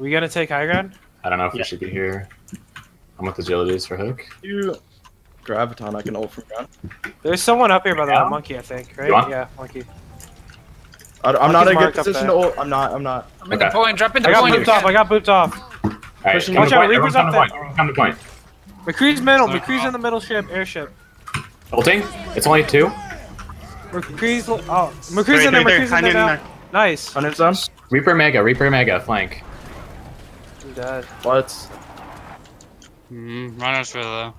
We gonna take high ground? I don't know if we should be here. I'm with agilities for hook. You. Graviton. I can ult from ground. There's someone up here by the Yeah. monkey, I think, right? Yeah, monkey. I, am not in a good position to ult. I'm not. I'm not. I'm in the Okay. point. Drop in the I got point. booped off. I got booped off. All right, Pushing- come Watch to out, point. Reaper's come up to there. point. Come to point. McCree's middle. Sorry. McCree's in the middle ship. Airship. Ulting. It's only two. McCree's. Oh, McCree's Right in there. there, McCree's in hide there in now. there. Nice. Hunter's down. Reaper Mega. Reaper Mega. Flank. I'm dead. What? Mm, runners for low.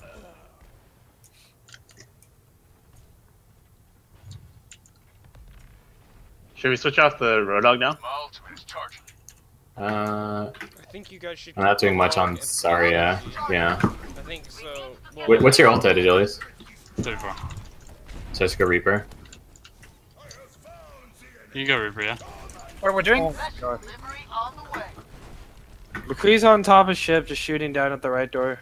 Should we switch off the Roadhog now? Uh, I think you guys should. I'm not doing much on It's- Zarya. Yeah. I think so. Well, Wait, what's your ult at, Agilities? 34. So just go Reaper. You go, Reaper, yeah? What are we doing? McCree's on top of ship, just shooting down at the right door.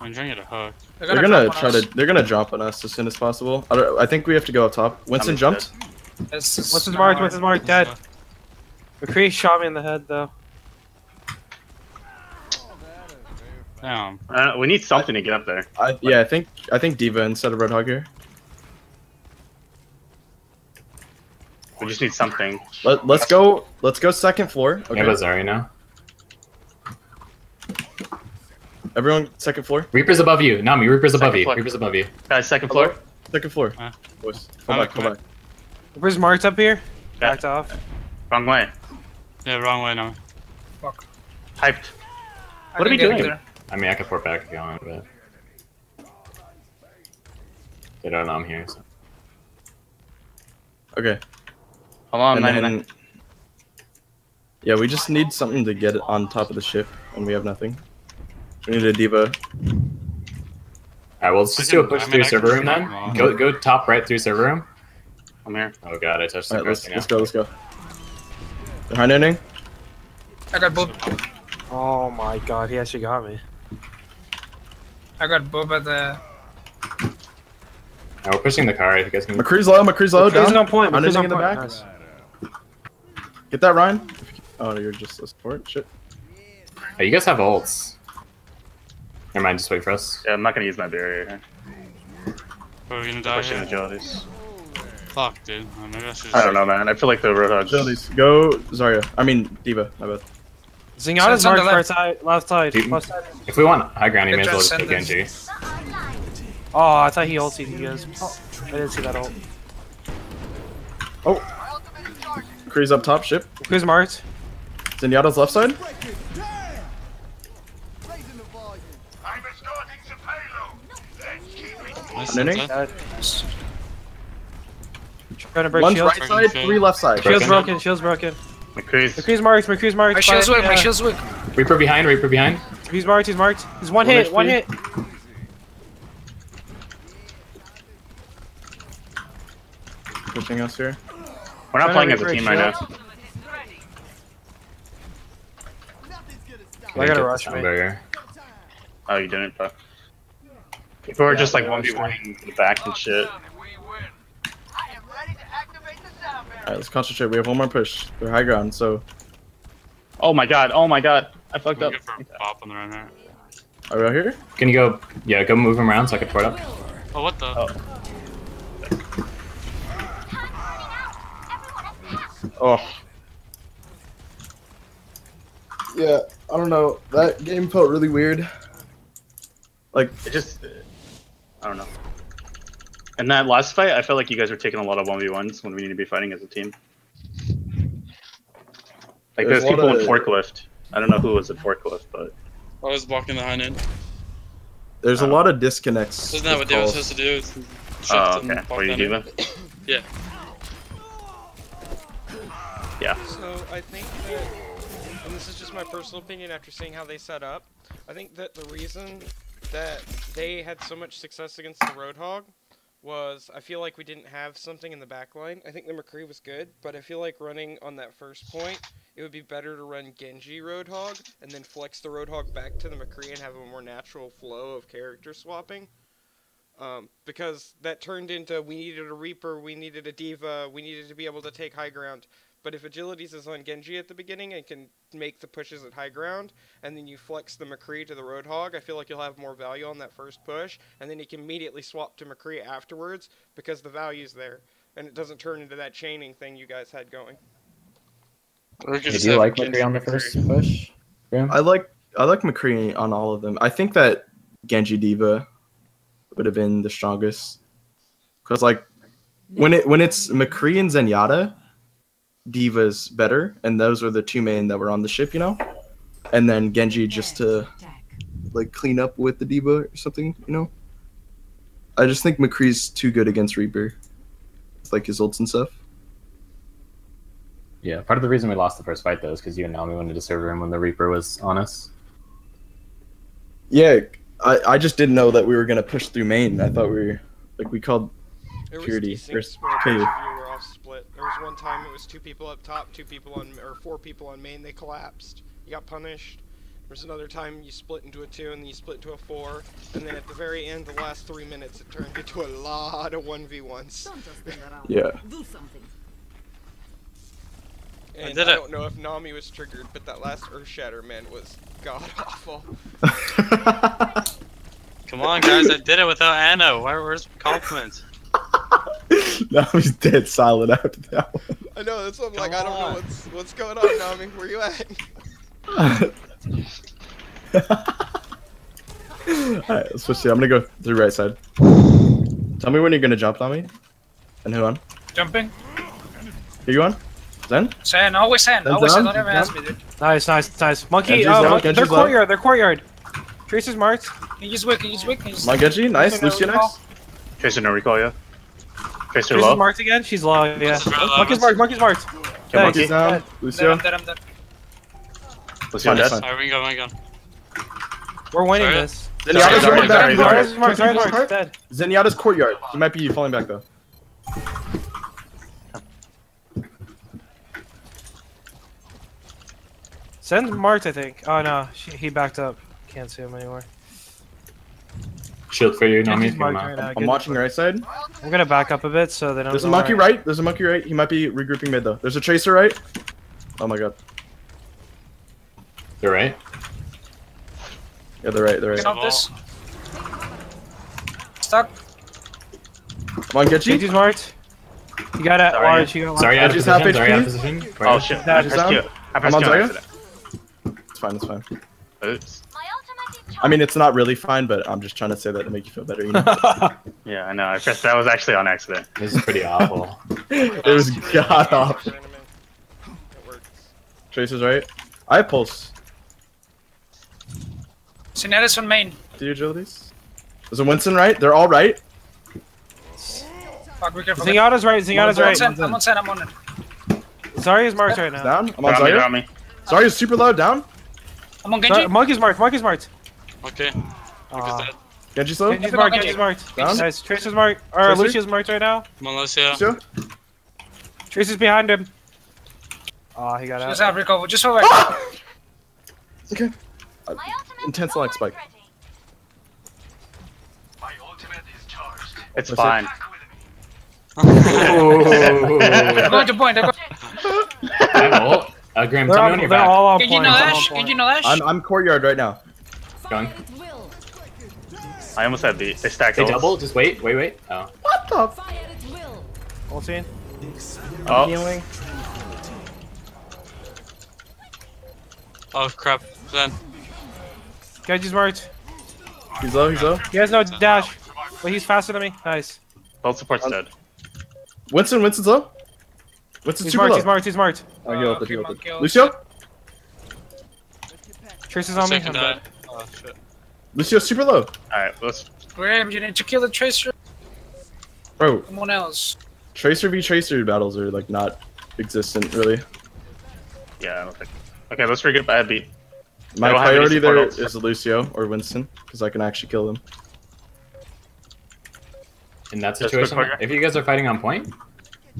I'm trying to get a hook. They're They're gonna try us. to. They're gonna jump on us as soon as possible. I, don't, I think we have to go up top. Winston jumped. This is What's his mark? What's mark? Dead. McCree shot me in the head though. Damn. Uh, we need something to get up there. I, yeah, I think I think D.Va instead of Roadhog here. We just need something. Let, let's go. Let's go second floor. We Okay. have a Zarya now. Everyone, second floor. Reaper's above you. Nomy, Reaper's above Second you. floor. Reaper's above you. Guys, second floor. Second floor. Huh? Boys, fall I'm back, fall okay. back. Where's marked up here? Yeah. Backed off. Wrong way. Yeah, wrong way now. Fuck. Hyped. I What are we doing? there. I mean, I could port back if you want, but they don't know I'm here. So. Okay. Hold on, 99. then, yeah, we just need something to get it on top of the ship, and we have nothing. We need a D.Va. All right, well, let's just do a push I mean, through I server room then. swap Go go top right through server room. I'm here. Oh god, I touched All the right, let's, crossing let's go. Let's go. Behind ending. I got boob. Oh my god, he actually got me. I got boob at the. All right, we're pushing the car. If you guys can. McCree's low. McCree's low. McCree's down. on point. Behind McCree's ending on in the point. back. Nice. Get that, Ryan. Oh, you're just a support. Shit. Hey, you guys have ults. Never mind, just wait for us. Yeah, I'm not gonna use my barrier here. Are we gonna die Pushing here? agilities. Fuck, dude. Oh, maybe I should I don't know, man. I feel like the roadhog. Agilities. Go Zarya. I mean D.Va. My bad. Zenyatta's on the marked right left. side, left side, Dude. left side. If we want high ground, you may as well just go Genji. Oh, I thought he ulted you guys. Oh, I didn't see that ult. Oh. McCree's up top. Ship. Who's marked? Zenyatta's left side. Underneath. Trying to break One's shields. right side, three left side. Shields broken, broken shields broken. McCree's. McCree's marked, McCree's marked. My shields weak. yeah. my shields weak. Reaper behind, Reaper behind. He's marked, he's marked. He's one, one hit, HP. one hit. Pushing us here. We're not playing as a team shield. right now. I gotta rush me. Oh, you didn't, but. People are just like 1v1 in the back and shit. Alright, let's concentrate. We have one more push. They're high ground, so Oh my god, oh my god. I fucked up. go pop on the run right. are we out here? Can you go? Yeah, go move him around so I can port up. Oh, what the? Oh. Oh. Yeah, I don't know. That game felt really weird. Like, It just. I don't know. In that last fight, I felt like you guys were taking a lot of 1v1s when we need to be fighting as a team. Like, There's there's, a lot people of- in forklift. I don't know who was in forklift, but. I was blocking the hind end. there's a Oh. lot of disconnects. Isn't that what Dave was supposed to do? Oh, okay. block Were you the do hind that? Yeah. Yeah. So I think that, and this is just my personal opinion after seeing how they set up, I think that the reason that they had so much success against the Roadhog was I feel like we didn't have something in the back line. I think the McCree was good, but I feel like running on that first point, it would be better to run Genji Roadhog and then flex the Roadhog back to the McCree and have a more natural flow of character swapping. Um, because that turned into we needed a Reaper, we needed a D.Va, we needed to be able to take high ground. But if Agilities is on Genji at the beginning and can make the pushes at high ground, and then you flex the McCree to the Roadhog, I feel like you'll have more value on that first push, and then you can immediately swap to McCree afterwards because the value's there, and it doesn't turn into that chaining thing you guys had going. Or we could Did you like Genji McCree on the McCree. first push? Graham? I like I like McCree on all of them. I think that Genji D.Va would have been the strongest. Cause like when it when it's McCree and Zenyatta, D.Va's better, and those were the two main that were on the ship, you know. And then Genji just to like clean up with the D.Va or something, you know. I just think McCree's too good against Reaper, with like his ults and stuff. Yeah, part of the reason we lost the first fight though is because you and Nomy went into server room when the Reaper was on us. Yeah, I I just didn't know that we were gonna push through main. I thought we were like we called There was Purity, desyncs there's There was one time it was two people up top, two people on, or four people on main. They collapsed. You got punished. There was another time you split into a two, and then you split into a four, and then at the very end, the last three minutes, it turned into a lot of one v ones. Don't just stand around. yeah. Do something. And I, did it. don't know if Nomy was triggered, but that last Earth Shatter man was god awful. Come on, guys, I did it without Anno. Where, where's compliments? now he's dead silent after that one. I know that's what I'm like. I don't know what's what's going on, Nomy. Where you at? Alright, let's switch to I'm gonna go through right side. Tell me when you're gonna jump, Tommy. And who on? Jumping. Who you on? Zen? Sen, always Zen, Then always Zen. down, Don't ever down. ask me, dude. Nice, nice, nice. Monkey, Genji's uh, oh, low, monkey, Genji's their low. courtyard, their courtyard. Tracer's marked. He just weak, he's weak, he's My Genji, nice. No, no, Lucio no. next. Tracer no recall, yeah? Tracer Tracer's low? marked again. She's low, yeah. This is very low. Monkey's marked, monkey's marked. Okay, Monkey's down. dead, Lucio. I'm dead, I'm dead. Lucio Fine, dead? Alright, we go, we go. We're winning Sorry? this. Zenyatta's running back. sorry, sorry. Marked, Tracer's Tracer's marked. marked. Zenyatta's courtyard. He might be falling back though. Zen's marked, I think. Oh no, she, he backed up. Can't see him anymore. Shield for you, Nomy. Genji's if you marked right. I'm Good. watching right side. I'm gonna back up a bit so they don't. There's a monkey right. right. There's a monkey right. He might be regrouping mid though. There's a tracer right. Oh my god. You're right. Yeah, they're right. They're Get right. off this. Stuck. Come on, Genji. Genji's marked. You got it Sorry. large. You got Sorry, large. out of Genji's half. Sorry, out of HP. position. Oh shit, I That is pressed down. Q. I pressed I'm Q on on Zarya. It's fine. It's fine. Oops. I mean, it's not really fine, but I'm just trying to say that to make you feel better. You know? Yeah, I know. I pressed that was actually on accident. This is pretty awful. it was god awful. It works. Tracer's right. I have pulse. Sineris on main. Do you agilities? There's a Winston right. They're all right. Fuck, we can forget. Zenyatta's right. Zenyatta's I'm on right. I'm on Zen, I'm on it. Zarya's marked right now. Down. I'm on Around me, Zarya. around me. Zarya's super low. Down. I'm on Zar- Genji. monkey's marked. Monkey's marked. Okay. Lucas Aw. dead. Genji's low. Genji's Genji. marked. Genji's marked. Down. Nice. Tracer's marked. Or Tracer? Lucio's marked right now. Come on, Lucio. Lucio. Tracer's behind him. Oh, he got Just out. have Rico. Just over. Okay. Uh, intense lag spike. My ultimate is charged. It's What's fine. They're going to point. They're going. I have ult. Uh, Graham, They're, tell me when you're back. all on Can you know they're all on Ash? Can you know Ash? I'm I'm courtyard right now. Going. I almost had beat. They stacked They ults. double. Just wait, wait, wait. Oh. Ulting. Oh, Healing. Oh crap. Then. Genji's marked. He's low. He's low. He has no dash. But he's faster than me. Nice. both support's dead. Winston. Winston's low. Winston's He's super marked. low. He's marked. He's marked. Oh, he Uh, ulted, he three ulted. monk kills. Lucio. Tracer's on me. I'm died. Dead. Oh shit. Lucio super low. Alright, let's. Graham, you need to kill the Tracer. Bro, Someone else. Tracer v Tracer battles are like not existent really. Yeah, I don't think. Okay, let's regroup. I had beat. My I don't have any priority support there ults. is Lucio or Winston because I can actually kill them. In that situation, if you guys are fighting on point,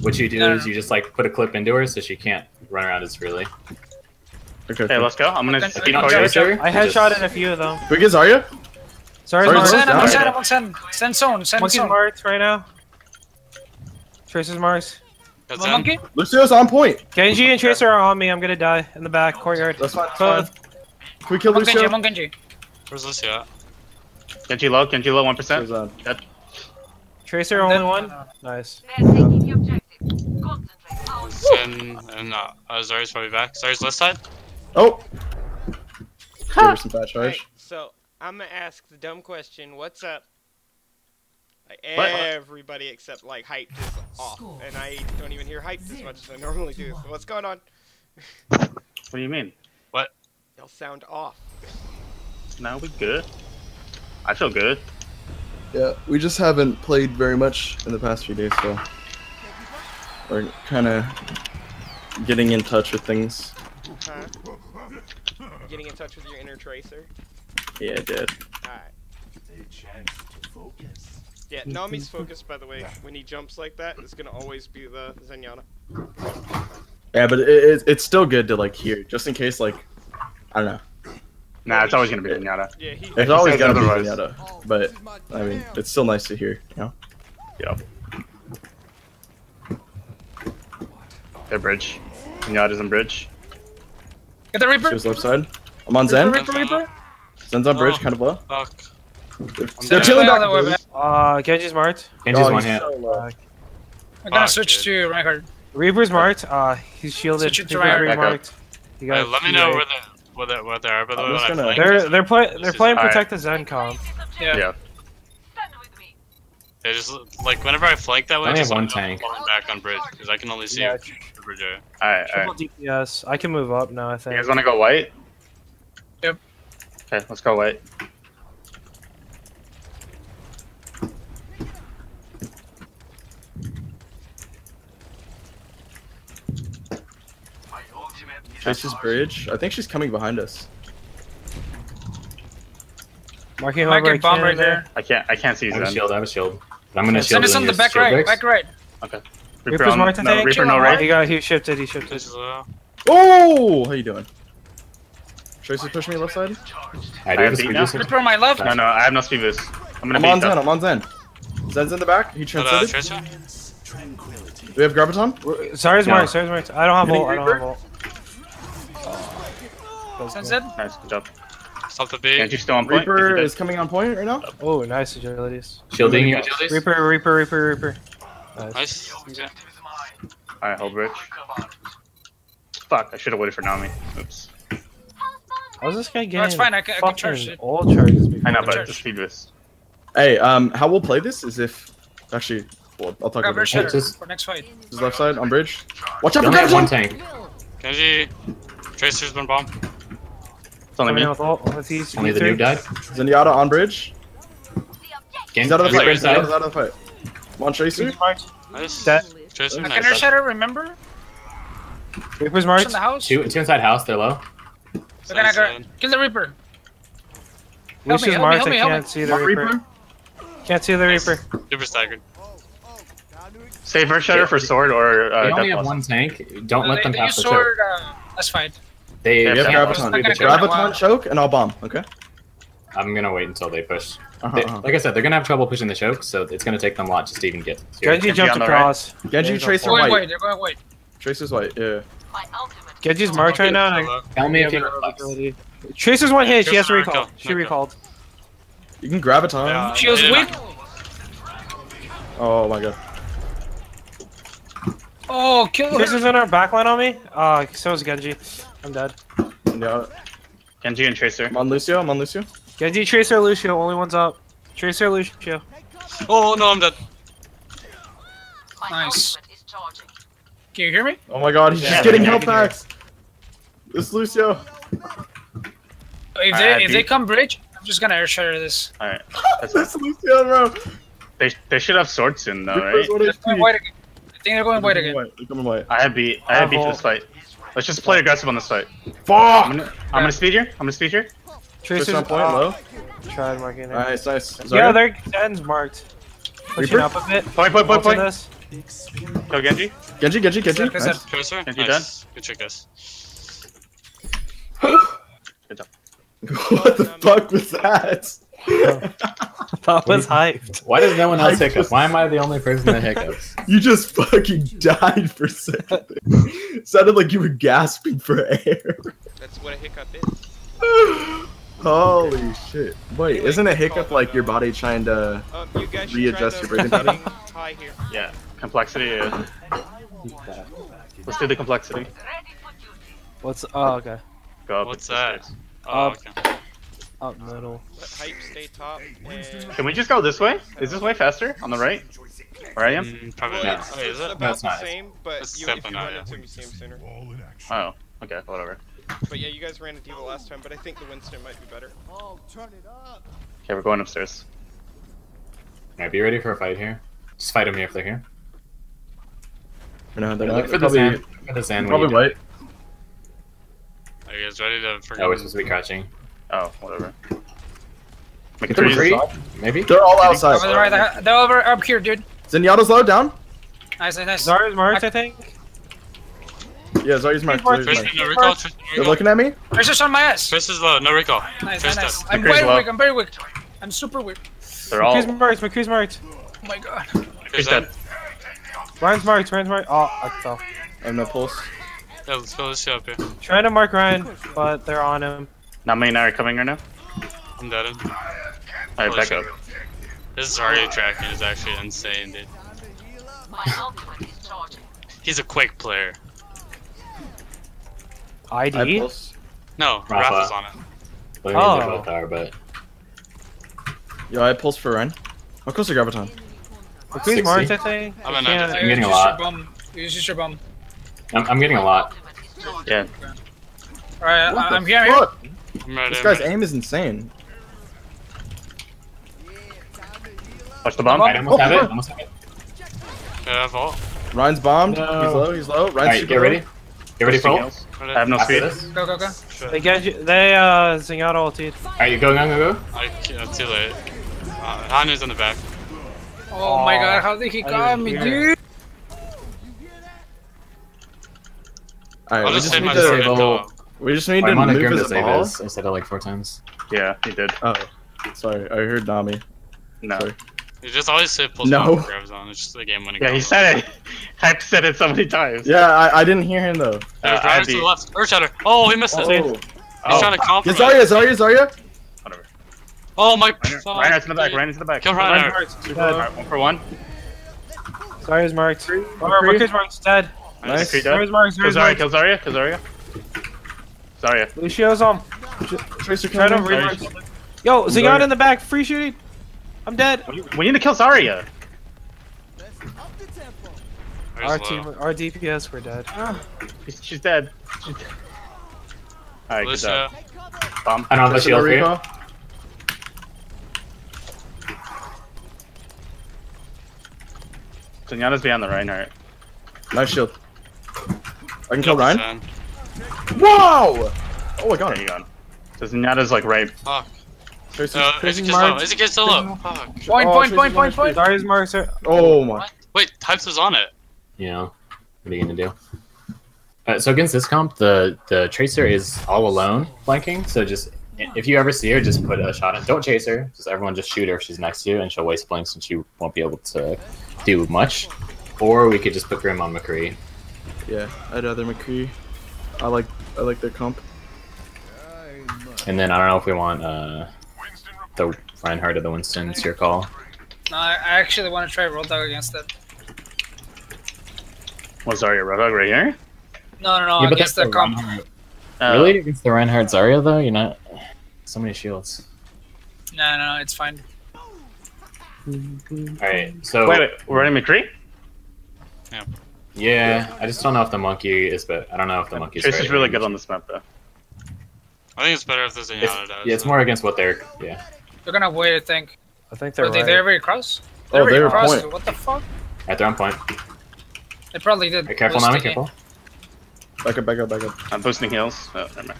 what you do No, no, is you just like put a clip into her so she can't run around as freely. Okay. Okay, cool. let's go. I'm gonna Okay, speed okay. call you. Tracer, I just- headshotted a few of them. Can we get Zarya? Sorry, Sorry, Mark. One Zone send, down. one send, one send. Send zone, send Monkey's zone. marked right now. Tracer's marked. Got monkey? Lucio's on point. Genji and Tracer are on me. I'm gonna die in the back courtyard. That's fine. That's So- fine. Can we kill One Genji, Lucio? one Genji. Where's Lucio at? Genji low, Genji low, 1%. Lucio's on. Tracer only Then- one. Nice. Zen and uh, uh Zarya's probably back. Zarya's left side. Oh. Give her some fat Alright, charge. so I'm gonna ask the dumb question. What's up? Like, What? everybody except like hype is off, Score. and I don't even hear hype as much as I normally do. So what's going on? What do you mean? What? Y'all sound off. now we good. I feel good. Yeah, we just haven't played very much in the past few days, so we're kind of getting in touch with things. Huh? Getting in touch with your inner tracer. Yeah, I did. Alright. Yeah, Nomy's focus, by the way, when he jumps like that, is gonna always be the Zenyatta. Yeah, but it, it, it's still good to like hear, just in case, like, I don't know. Nah, it's always gonna be Zenyatta. Yeah, he. It's always gonna be otherwise. Zenyatta, but I mean, it's still nice to hear, you know. Yep. Their bridge. Zenyatta's in bridge. Get the Reaper. Goes left side. I'm on Zen. Reaper, Reaper. Zen's on bridge, Oh. kind of low. Fuck. They're, they're chilling Well, back. that way, bridge. Uh, Genji's marked. Genji's Oh, one he's hit. so low. I'm gonna Fuck, switch to Reinhardt. Reaper's marked. Uh, he's shielded. Switch it to Reaper's Reinhardt. already Back marked. You Hey, got let me know right. where they where they where they are. By the way, just when I gonna- They're they're play they're This is- playing Alright. protect the Zen comp. Yeah. Yeah. Yeah, just like whenever I flank that way, I just have one me I'm tank. falling back on bridge because I can only see Yeah, the bridge area. Alright, triple alright. DPS. I can move up now. I think. You think. guys wanna go white? Yep. Okay, let's go white. Trace's bridge. I think she's coming behind us. Marking Might whoever I get bomb can right there. there. I can't I can't see I have a shield. I have a shield. I'm gonna Send shield us on the back shield right, bricks. back right. Reaper Reaper's on, marked, I no, think. Reaper no right. He got he shifted. He shifted. This uh, Oh, how you doing? Trace's pushing me left side. I do have a beat speed boost. Reaper on my left. No, no, I have no speed boost. I'm gonna I'm beat on Zen. that. I'm on Zen. Zen's in the back. He but, uh, Do we have Graviton? Sorry, No. marked. Sorry's marked. I don't have Hitting ult. I don't have ult. Send Zed. Nice, good job. Stop the beat. Can't you still on point? Reaper Is is coming on point right now. Oh, nice agilities. Shielding you, agilities. Reaper, Reaper, Reaper, Reaper. Nice. Nice. Yeah. Alright, hold bridge. Fuck, I should have waited for Nomy. Oops. How's this guy getting No, it's fine. I can, I can charge fucking it. ult charges? I know, but Charge. the speed boost. Hey, um, how we'll play this is if actually, well, I'll talk about her this. Hey, shutter just- for next fight. This is left side on bridge. Watch out You for only have one tank. Genji. Tracer's been bombed. It's only Coming me. in with ult. Only the three. noob died. Zenyatta on bridge. Gen- He's out of the fight. Reaper He's out of the fight. Come on, Tracer. Reaper's marked. Nice. Dead. Tracer, I nice. can shatter. Remember? Reaper's It's marked. in the house. Two, two inside house. They're low. We're gonna go. Kill the Reaper. Help me, Lucius help me, marked. help I me, help can't me. see the Reaper. Reaper. Can't see the Nice. Reaper. Super staggered. Save Earth Shatter for sword or uh, They only have Blossom. one tank. Don't Uh, let they, them they pass use the choke. sword. Uh, that's fine. They Yeah, You have can't Graviton. push I'm gonna the go choke. Graviton choke, and I'll bomb. Okay. I'm gonna wait until they push. Uh-huh, They- uh-huh. Like I said, they're gonna have trouble pushing the choke, so it's gonna take them a lot just to even get. here. Genji Genji jumped on the right. across. Genji There's a Tracer Going white. white. They're going white. Tracer's white. Yeah. Genji's marked right now. and Tell me if you have ability. Tracer's one hit. She has to recall. recall. She recalled. You can Graviton. Yeah. She was weak. Oh my god. Oh, kill her. Tracer's in our backline on me. Uh, so is Genji. I'm dead. Yeah. Genji and Tracer. I'm on Lucio. I'm on Lucio. Genji, Tracer, Lucio. Only one's up. Tracer, Lucio. Oh no, I'm dead. Nice. Can you hear me? Oh my god, he's Yeah, just getting yeah, health packs. This Lucio. If I they if they come bridge, I'm just gonna air shatter this. Alright. This Lucio, bro. They, they should have sword soon though, right? They're going white again. I think they're going white They're again. coming They're coming white. I have beat I have beat Bravo. this fight. Let's just play aggressive on this fight. I'm Fuck! gonna I'm gonna speed here. I'm gonna speed here. Tracer's Tracer's on point, low. Tried marking it. Nice, nice. Yeah, their end's marked. Pushing Reaper? up a bit. Point, point, point, Onto point. Genji. Genji, Genji, Genji. Is Nice. Tracer. Is he Nice. Good check, guys. what the fuck was that? That was hyped. Why does no one else hiccup? Why am I the only person that hiccups? You just fucking died for a second. Sounded like you were gasping for air. That's what a hiccup is. Holy shit. Wait, isn't a hiccup like your body trying to. Um, you guys Readjust try your breathing pattern? high here. Yeah. Complexity. Yeah. Let's do the complexity. What's oh okay. Go up. What's the that? stairs. Oh, Up. okay. Up middle. Hype stay top. And Can we just go this way? Is this way faster? On the right? Where I am? Mm, probably well, not. it's, Oh, is it's it? about it's the not. same, but It's you, if you definitely run not, into yeah. me, same sooner. Oh. Okay. Whatever. But yeah, you guys ran a D.Va last time, but I think the Winston might be better. Oh, turn it up. Okay, we're going upstairs. Alright, be ready for a fight here. Just fight them here if they're here. No, they're Look not. for the Probably, sand. Look for the sand. probably you white. Are you guys ready to Oh, we're supposed to be crouching. Oh, whatever. Make them McCree's free? Maybe? They're all Over outside. the right, they're, they're over up here, dude. Zenyatta's low down. Nice, nice, nice. Zarya's marked, I think. Yeah, Zarya's marked. Mark, Zarya's Tracer, marked. no recall. Tracer, no They're looking at me? Tracer's on my ass. Tracer's low. No recall. Nice, nice, nice. dead. I'm very low. weak. I'm very weak. I'm super weak. They're all. McCree's marked. McCree's marked. Oh my god. He's dead. dead. Ryan's marked. Ryan's marked. Oh, I fell. I have no pulse. Yeah, let's go. Let's see up here. Trying to mark Ryan, but they're on him. Not many now are coming right now. I'm dead. Alright, back shit. up. This Zarya tracking is actually insane, dude. He's a quick player. I have ID. pulse. No, Rapha. Rapha's on it. I mean, Oh. they both are, but Yo, I have pulse for Ren. How close to Graviton? McCree's 60. marked, I think. I'm I in can't- I'm getting a lot. Your bum. Use your bum. I'm, I'm getting a lot. Yeah. Alright, I'm here. I'm here. fuck? I'm. This guy's ready. aim is insane. Watch the bomb. I almost have it. Almost have it. Yeah, vault. Ryan's bombed. No. He's low. He's low. Ryan's Alright, get low. ready. Get ready for ult. Ready? I have no After speed. this. Go, go, go. They get you. They uh Zenyatta ulted. Alright, go, go, go, go. I can't, too late. Uh, Hanu's in the back. Oh my god, how did he I got didn't me, hear. dude? Alright, we just just need to. sword disable- We just need I'm to on a move grim his disable ball. I said it like four times. Yeah, he did. Oh, sorry. I heard Nomy. No. Sorry. You just always say pulse No. no. grabs on. It's just the game winning. Yeah, he said it. Hype said it so many times. Yeah, I, I didn't hear him though. There's Uh, to the left. Earth Shatter. Oh, he missed it. Oh, He's Oh, trying to yeah, compromise. Zarya, Zarya, Zarya. whatever. Oh my. Reiner- Reiner's in the back. Reiner's in the back. Kill Ryan's Reiner. marked. One for one. Zarya's marked. Or McCree. McCree's marked. Dead. Nice. McCree. Zarya's marked. Kill Zarya's Zarya, marked. kill Zarya, kill Zarya. Zarya. Lucio's on. Tracer Try to coming. remark. Yo, Zenyatta in the back. Free shooting. I'm dead. We we need to kill Zarya. Our There's team, our DPS were dead. Ah, she's, she's dead. She's dead. Alright, good Lucia. job. Bomb. I don't have a Tracer shield no for you. recall. Zenyatta's behind the Reinhardt. Nice shield. I can kill Yep, Ryan. Whoa! Oh, I got There him. you go. So Zenyatta's like right. Fuck. Tracer's- Uh, is Tracer's it kill solo? marked. Is it kill solo? Fuck. Point, Oh, point, Tracer's point, point, marked. point. Zarya's marked. Sir. Oh my. Wait, Types was on it. Yeah. what are you gonna do? Uh, so against this comp, the the tracer is all alone flanking. So just if you ever see her, just put a shot in. Don't chase her. Just everyone just shoot her if she's next to you, and she'll waste blinks, and she won't be able to do much. Or we could just put Grim on McCree. Yeah, I'd rather McCree. I like I like their comp. And then I don't know if we want uh, the Reinhardt or the Winston. It's your call. No, I I actually want to try Roadhog against it. What's Zarya Roadhog right here? No, no, no, Yeah, but against that's the the comp. Uh, really against the Reinhardt Zarya though? You're not. So many shields. No, no, no, it's fine. All right. So Wait, wait, we're running McCree? yeah, Yeah, I just don't know if the monkey is, but I don't know if the monkey's. Trace right is really good on this map, though. I think it's better if there's any It's, out of yeah, it's more against what they're. Yeah. They're gonna wait, I think. I think they're Were they right. there very cross? Oh, They're very they were cross. point. What the fuck? At their own point. They probably did. Hey, careful, lose Nomy. the. Careful. Back up, back up, back up. I'm boosting heals. Oh, never mind.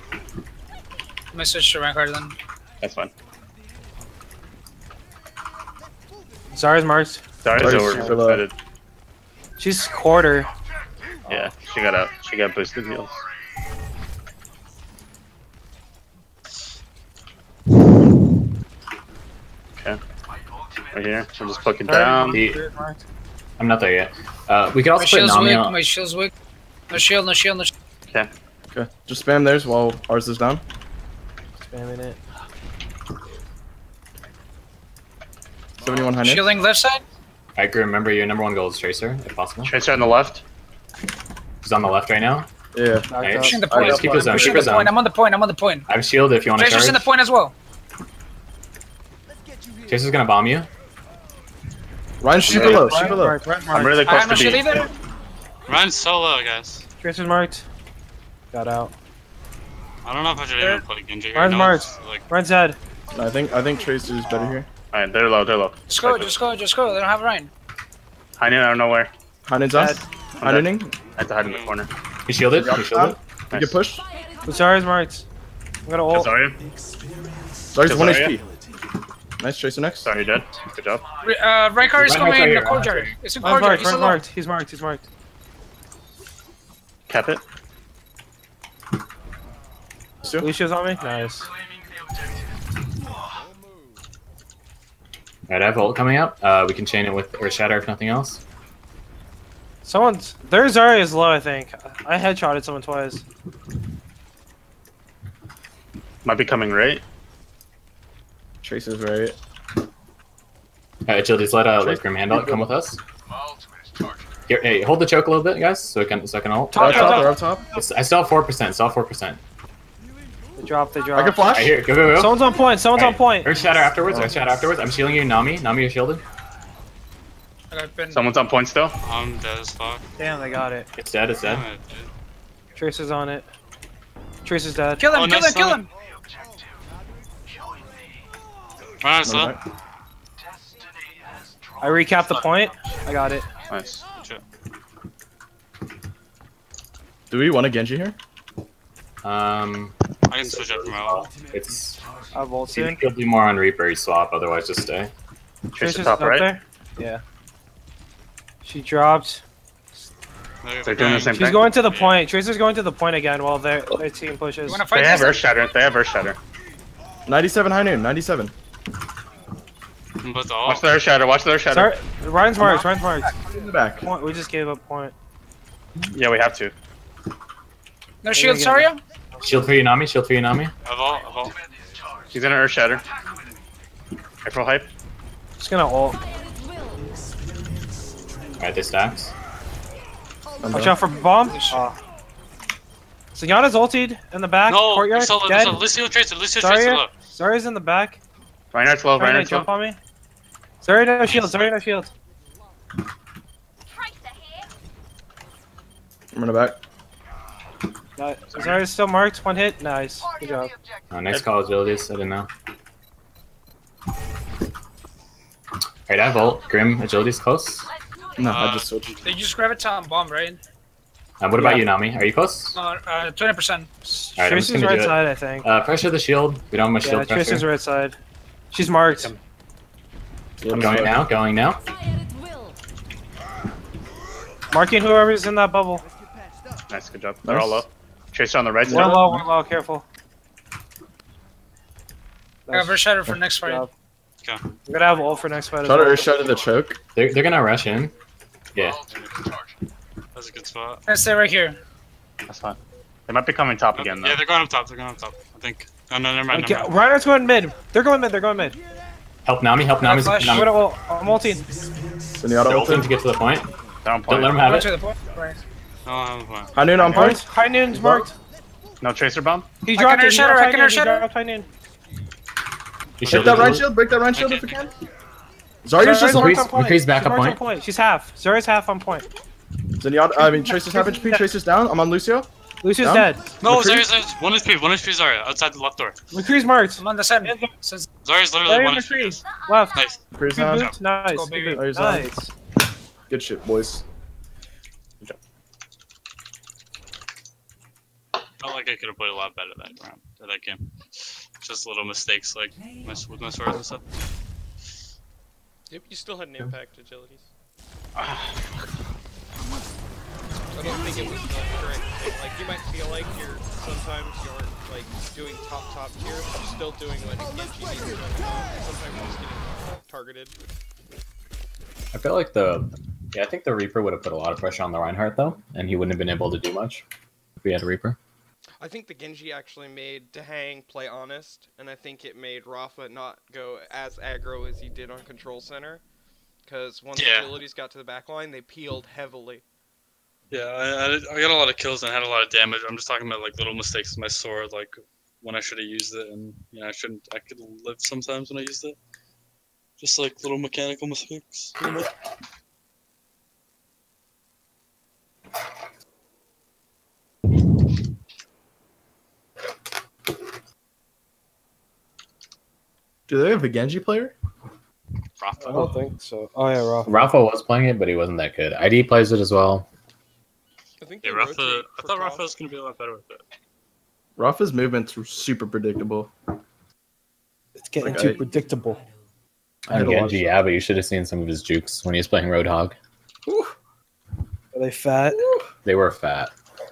Let me switch to Rankard then. That's fine. Zarya's marked. Zarya's Zarya's over. super excited. She's quarter. Yeah, she got out. She got boosted heals. Okay. Right here. I'm just poking down. The- I'm not there yet. Uh, we could My also put shield's Nomy weak. on. My shield's weak. No shield. No shield. No shield. Okay, Okay. just spam theirs while ours is down. Spamming it. 71 high net. Shielding left side. I agree. Remember, your number one goal is Tracer, if possible. Tracer on the left. She's on the left right now. Yeah. Knocked Alright. Pushing the point. keep the zone, keep the the zone. point. I'm on the point. I'm on the point. I have shield if you want to Tracer's charge. in the point as well. Tracer's gonna bomb you. Ryan, super low, super low. Marked, marked, I'm really close have no to B. either. Ryan's solo, guys. Tracer's marked. Got out. I don't know if I should even play Genji here. Ryan's No, marked. it's Like, Ryan's dead. No, I think I think Tracer is better here. Alright, they're low. They're low. Just go. Just go. Just go. They don't have Ryan. I know. I don't know where. Hanen's on. Dead. Hanening. I have to hide in the corner. He shielded. He shielded. You get pushed. Zarya's marked. I'm gonna ult. Zarya. Zarya's 1 HP. Nice, Tracer next. Sorry, dead. Good job. Re- Uh, Rankard is coming right in the courtyard. Reinhardt's It's in courtyard. marked. He's Ryan's marked. He's marked. He's marked. Cap it. Still? Lucia's on me. Nice. Alright, I have ult coming up. Uh, we can chain it with Earth Shatter if nothing else. Someone's their Zarya is low. I think. I headshotted someone twice. Might be coming right. Tracer's right. Alright, chill. Just let uh, let Grim handle it. Come with us. Here, hey, hold the choke a little bit, guys, so I can so I can ult. They're up Top, top, top, top. they're up top. It's- I still have four percent. Still have four percent. They dropped. They drop. I can flash. Right here. Go go go. Someone's on point. Someone's on point. Earth Shatter afterwards. Earth Shatter afterwards. I'm shielding you, Nomy. Nomy, you're shielded. I got pinned. Someone's on point still. I'm dead as fuck. Damn, they got it. It's dead. It's dead. Damn it. Tracer's on it. Tracer's dead. Kill him. Oh, kill nice him. Kill shot. him. Ryan, No, slow. back. I recapped the point. I got it. Nice. Do we want a Genji here? Um, I can switch up from my ult. it's I have ult soon. he'll do more on Reaper. Swap. Otherwise, just stay. Tracer Tracer's top up right. there. Yeah. She dropped. They're doing the same She's thing. going to the point. Tracer's going to the point again while their their team pushes. They fight have? Earth Shatter. They have Earth Shatter. 97 high noon, 97. But Watch their the Earth Shatter. Watch their Earth Shatter. Sorry, Ryan's marked. Ryan's marked. In the back. Point. We just gave up point. Yeah, we have to. No shield. Yeah, Sorry. Shield for you, Nomy. Shield for you, Nomy. I've ult. I've. He's in an Earth Shatter. Careful hype. Just gonna ult. Alright, they stacked. I'm Watch done. out for bomb. Oh. So Yana's ulted in the back. No, courtyard. solo, dead. solo. Lucio Tracer, Lucio Tracer, Zarya. look. Zarya's in the back. Reinhardt's low. Zarya, Reinhardt's jump on me. Zarya no shield. Zarya no shield. I'm running back. Got it. Zarya's still marked. One hit. Nice. Good job. Uh, nice call, agilities. I didn't know. Alright, I have ult. Grim, agility's close. No, I Uh, just switched. They just grab a top bomb, right? Uh, what about Yeah. you, Nomy? Are you close? No, uh, twenty percent. Alright, I'm just Tracer's gonna right do it. side, I think. Uh, pressure the shield. We don't have much yeah, shield Tracer's pressure. right side. She's marked. I'm going now. Going now. Marking whoever's in that bubble. Nice, good job. They're all Nice. low. Tracer on the right side. One side. low, one low, careful. I got Verse Shadow for next fight. job. Okay. We're gonna have all for next fight as Try to well. Earth Shatter the choke. They're, they're gonna rush in. Yeah. That's a good spot. I stay right here. That's fine. They might be coming top again though. Yeah, they're going up top. They're going up top. I think. Oh no, never mind. Okay, Never mind. Reinhardt's going mid. They're going mid. They're going mid. Help Nomy, help Nomy. flash. I'm Nomy. gonna. I'm ulting. Zenyatta They're ulting to get to the point. They're on Don't point. let them have Go it. to the point. Right. No, I'm fine. High noon on point. High noon's marked. No tracer bomb. He dropped can it. He Earth Shatter, dropped I can noon. Earth He Shatter. dropped high noon. Break that right shield. Break that right shield if you can. Zarya's just Zarya's on marked Increase- on point. increase back She's up marked point. She's half. Zarya's half on point. Zenyatta. I mean, Tracer's half HP. Tracer's down. I'm on Lucio. Lucius Down? dead. No, McCree? Zarya's, Zarya's one HP. One HP Zarya outside the left door. McCree's marked. I'm on the side. Says Zarya's literally Zarya one McCree. HP. Left. Nice. Freeze Good down. boot. Nice. go, Good baby. boot. Nice. Good shit, boys. Felt like I could have played a lot better that round, that game. Just little mistakes like my, with my swords and stuff. Yep, you still had an impact agilities. Ah, I don't think it was the correct. Like, you might feel like you're, sometimes you aren't, like, doing top, top tier, but you're still doing what Genji needs to do. Sometimes you're just getting targeted. I feel like the yeah, I think the Reaper would have put a lot of pressure on the Reinhardt though, and he wouldn't have been able to do much if we had a Reaper. I think the Genji actually made Dahang play honest, and I think it made Rapha not go as aggro as he did on Control Center. Because once Yeah. abilities got to the back line, they peeled heavily. Yeah, I, I, I got a lot of kills and had a lot of damage. I'm just talking about like little mistakes with my sword, like when I should have used it, and you know I shouldn't. I could live sometimes when I used it. Just like little mechanical mistakes. you know? Do they have a Genji player? Rapha. I don't think so. Oh yeah, Rapha. Rapha was playing it, but he wasn't that good. ID plays it as well. I think Yeah, Rapha. I thought. Rapha was gonna be a lot better with it. Rapha's movements were super predictable. It's getting Okay. too predictable. I had And to watch Genji, it. yeah, but you should have seen some of his jukes when he was playing Roadhog. Whew. Are they fat? They were fat. Uh,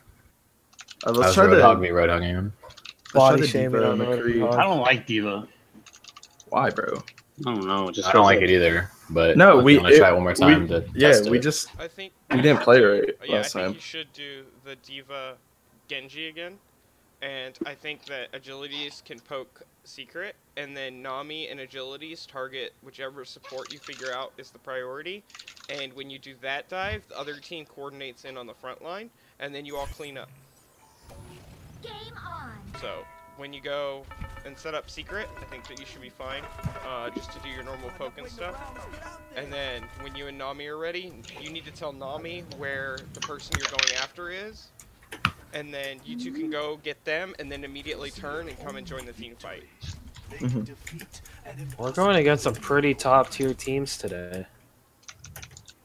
How's let's try Roadhog the be Roadhogging him? let's try Body the shaming D.Va on McCree. Roadhog. I don't like D.Va. Why, bro? I don't know. Just I don't like it either, but No, I'm we- gonna it- try it one more time we- to Yeah, we it. just I think. we didn't play right oh, Yeah, I think time. you should do the D.Va Genji again. And I think that Agilities can poke Secret, and then Nomy and Agilities target whichever support you figure out is the priority. And when you do that dive, the other team coordinates in on the front line, and then you all clean up. Game on. So, when you go and set up Secret, I think that you should be fine, uh, just to do your normal poke and stuff. And then, when you and Nomy are ready, you need to tell Nomy where the person you're going after is. And then you two can go get them, and then immediately turn and come and join the team fight. Mhm. We're going against some pretty top tier teams today.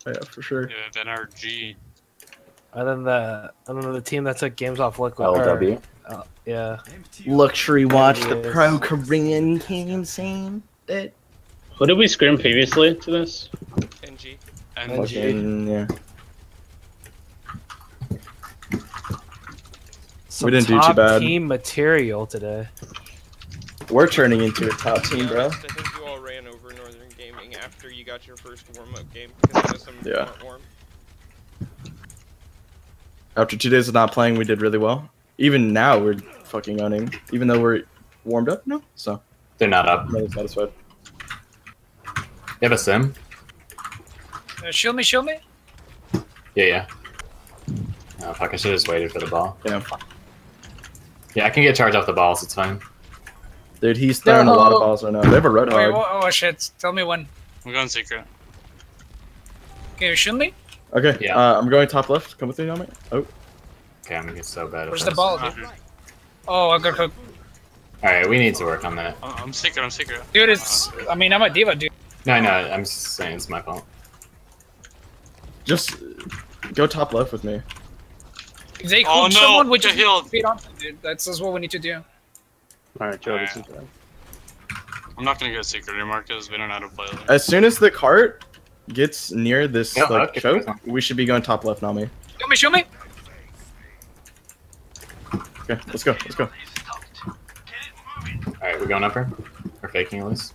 Yeah, for sure. Yeah, then our G. And then the I don't know the team that took games off Liquid. or- LW. uh, yeah. Luxury watch the the pro Korean game saying that. Who did we scrim previously to this? NG. NG. Fucking yeah. Some didn't do too bad. team material today. We're turning into a top team, bro. I think you all ran over Northern Gaming after you got your first warm-up game, because there was some Yeah. After two days of not playing, we did really well. Even now, we're fucking owning. Even though we're warmed up, no. So They're not up. I'm really satisfied. You have a sim? uh, shield me, show me. Yeah, yeah. Oh fuck! I should have just waited for the ball. Yeah. Yeah, I can get charged off the balls. It's fine. Dude, he's throwing a lot of balls right now. They have a red Wait, hog. oh, oh shit! Tell me when. I'm going secret. Can you shield me? Okay, Yeah. uh, I'm going top left. Come with me, Yami. Oh, Okay, I'm gonna get so bad at Where's this. the ball, dude? Oh, I got hooked. All right, we need to work on that. Uh, I'm secret. I'm secret. Dude, it's. I mean, I'm a D.Va, dude. No, no, I'm saying it's my fault. just go top left with me. They Oh, hook no, someone, we get just healed. feed on them, dude. That's, that's what we need to do. Alright, Joe, this I'm not gonna go secret here, Marcus. We don't know how to play. Like. As soon as the cart gets near this Yeah, like choke, we should be going top left, Nomy. Show me, show me. Okay, let's go. Let's go. All right, we're going upper. We're faking at least.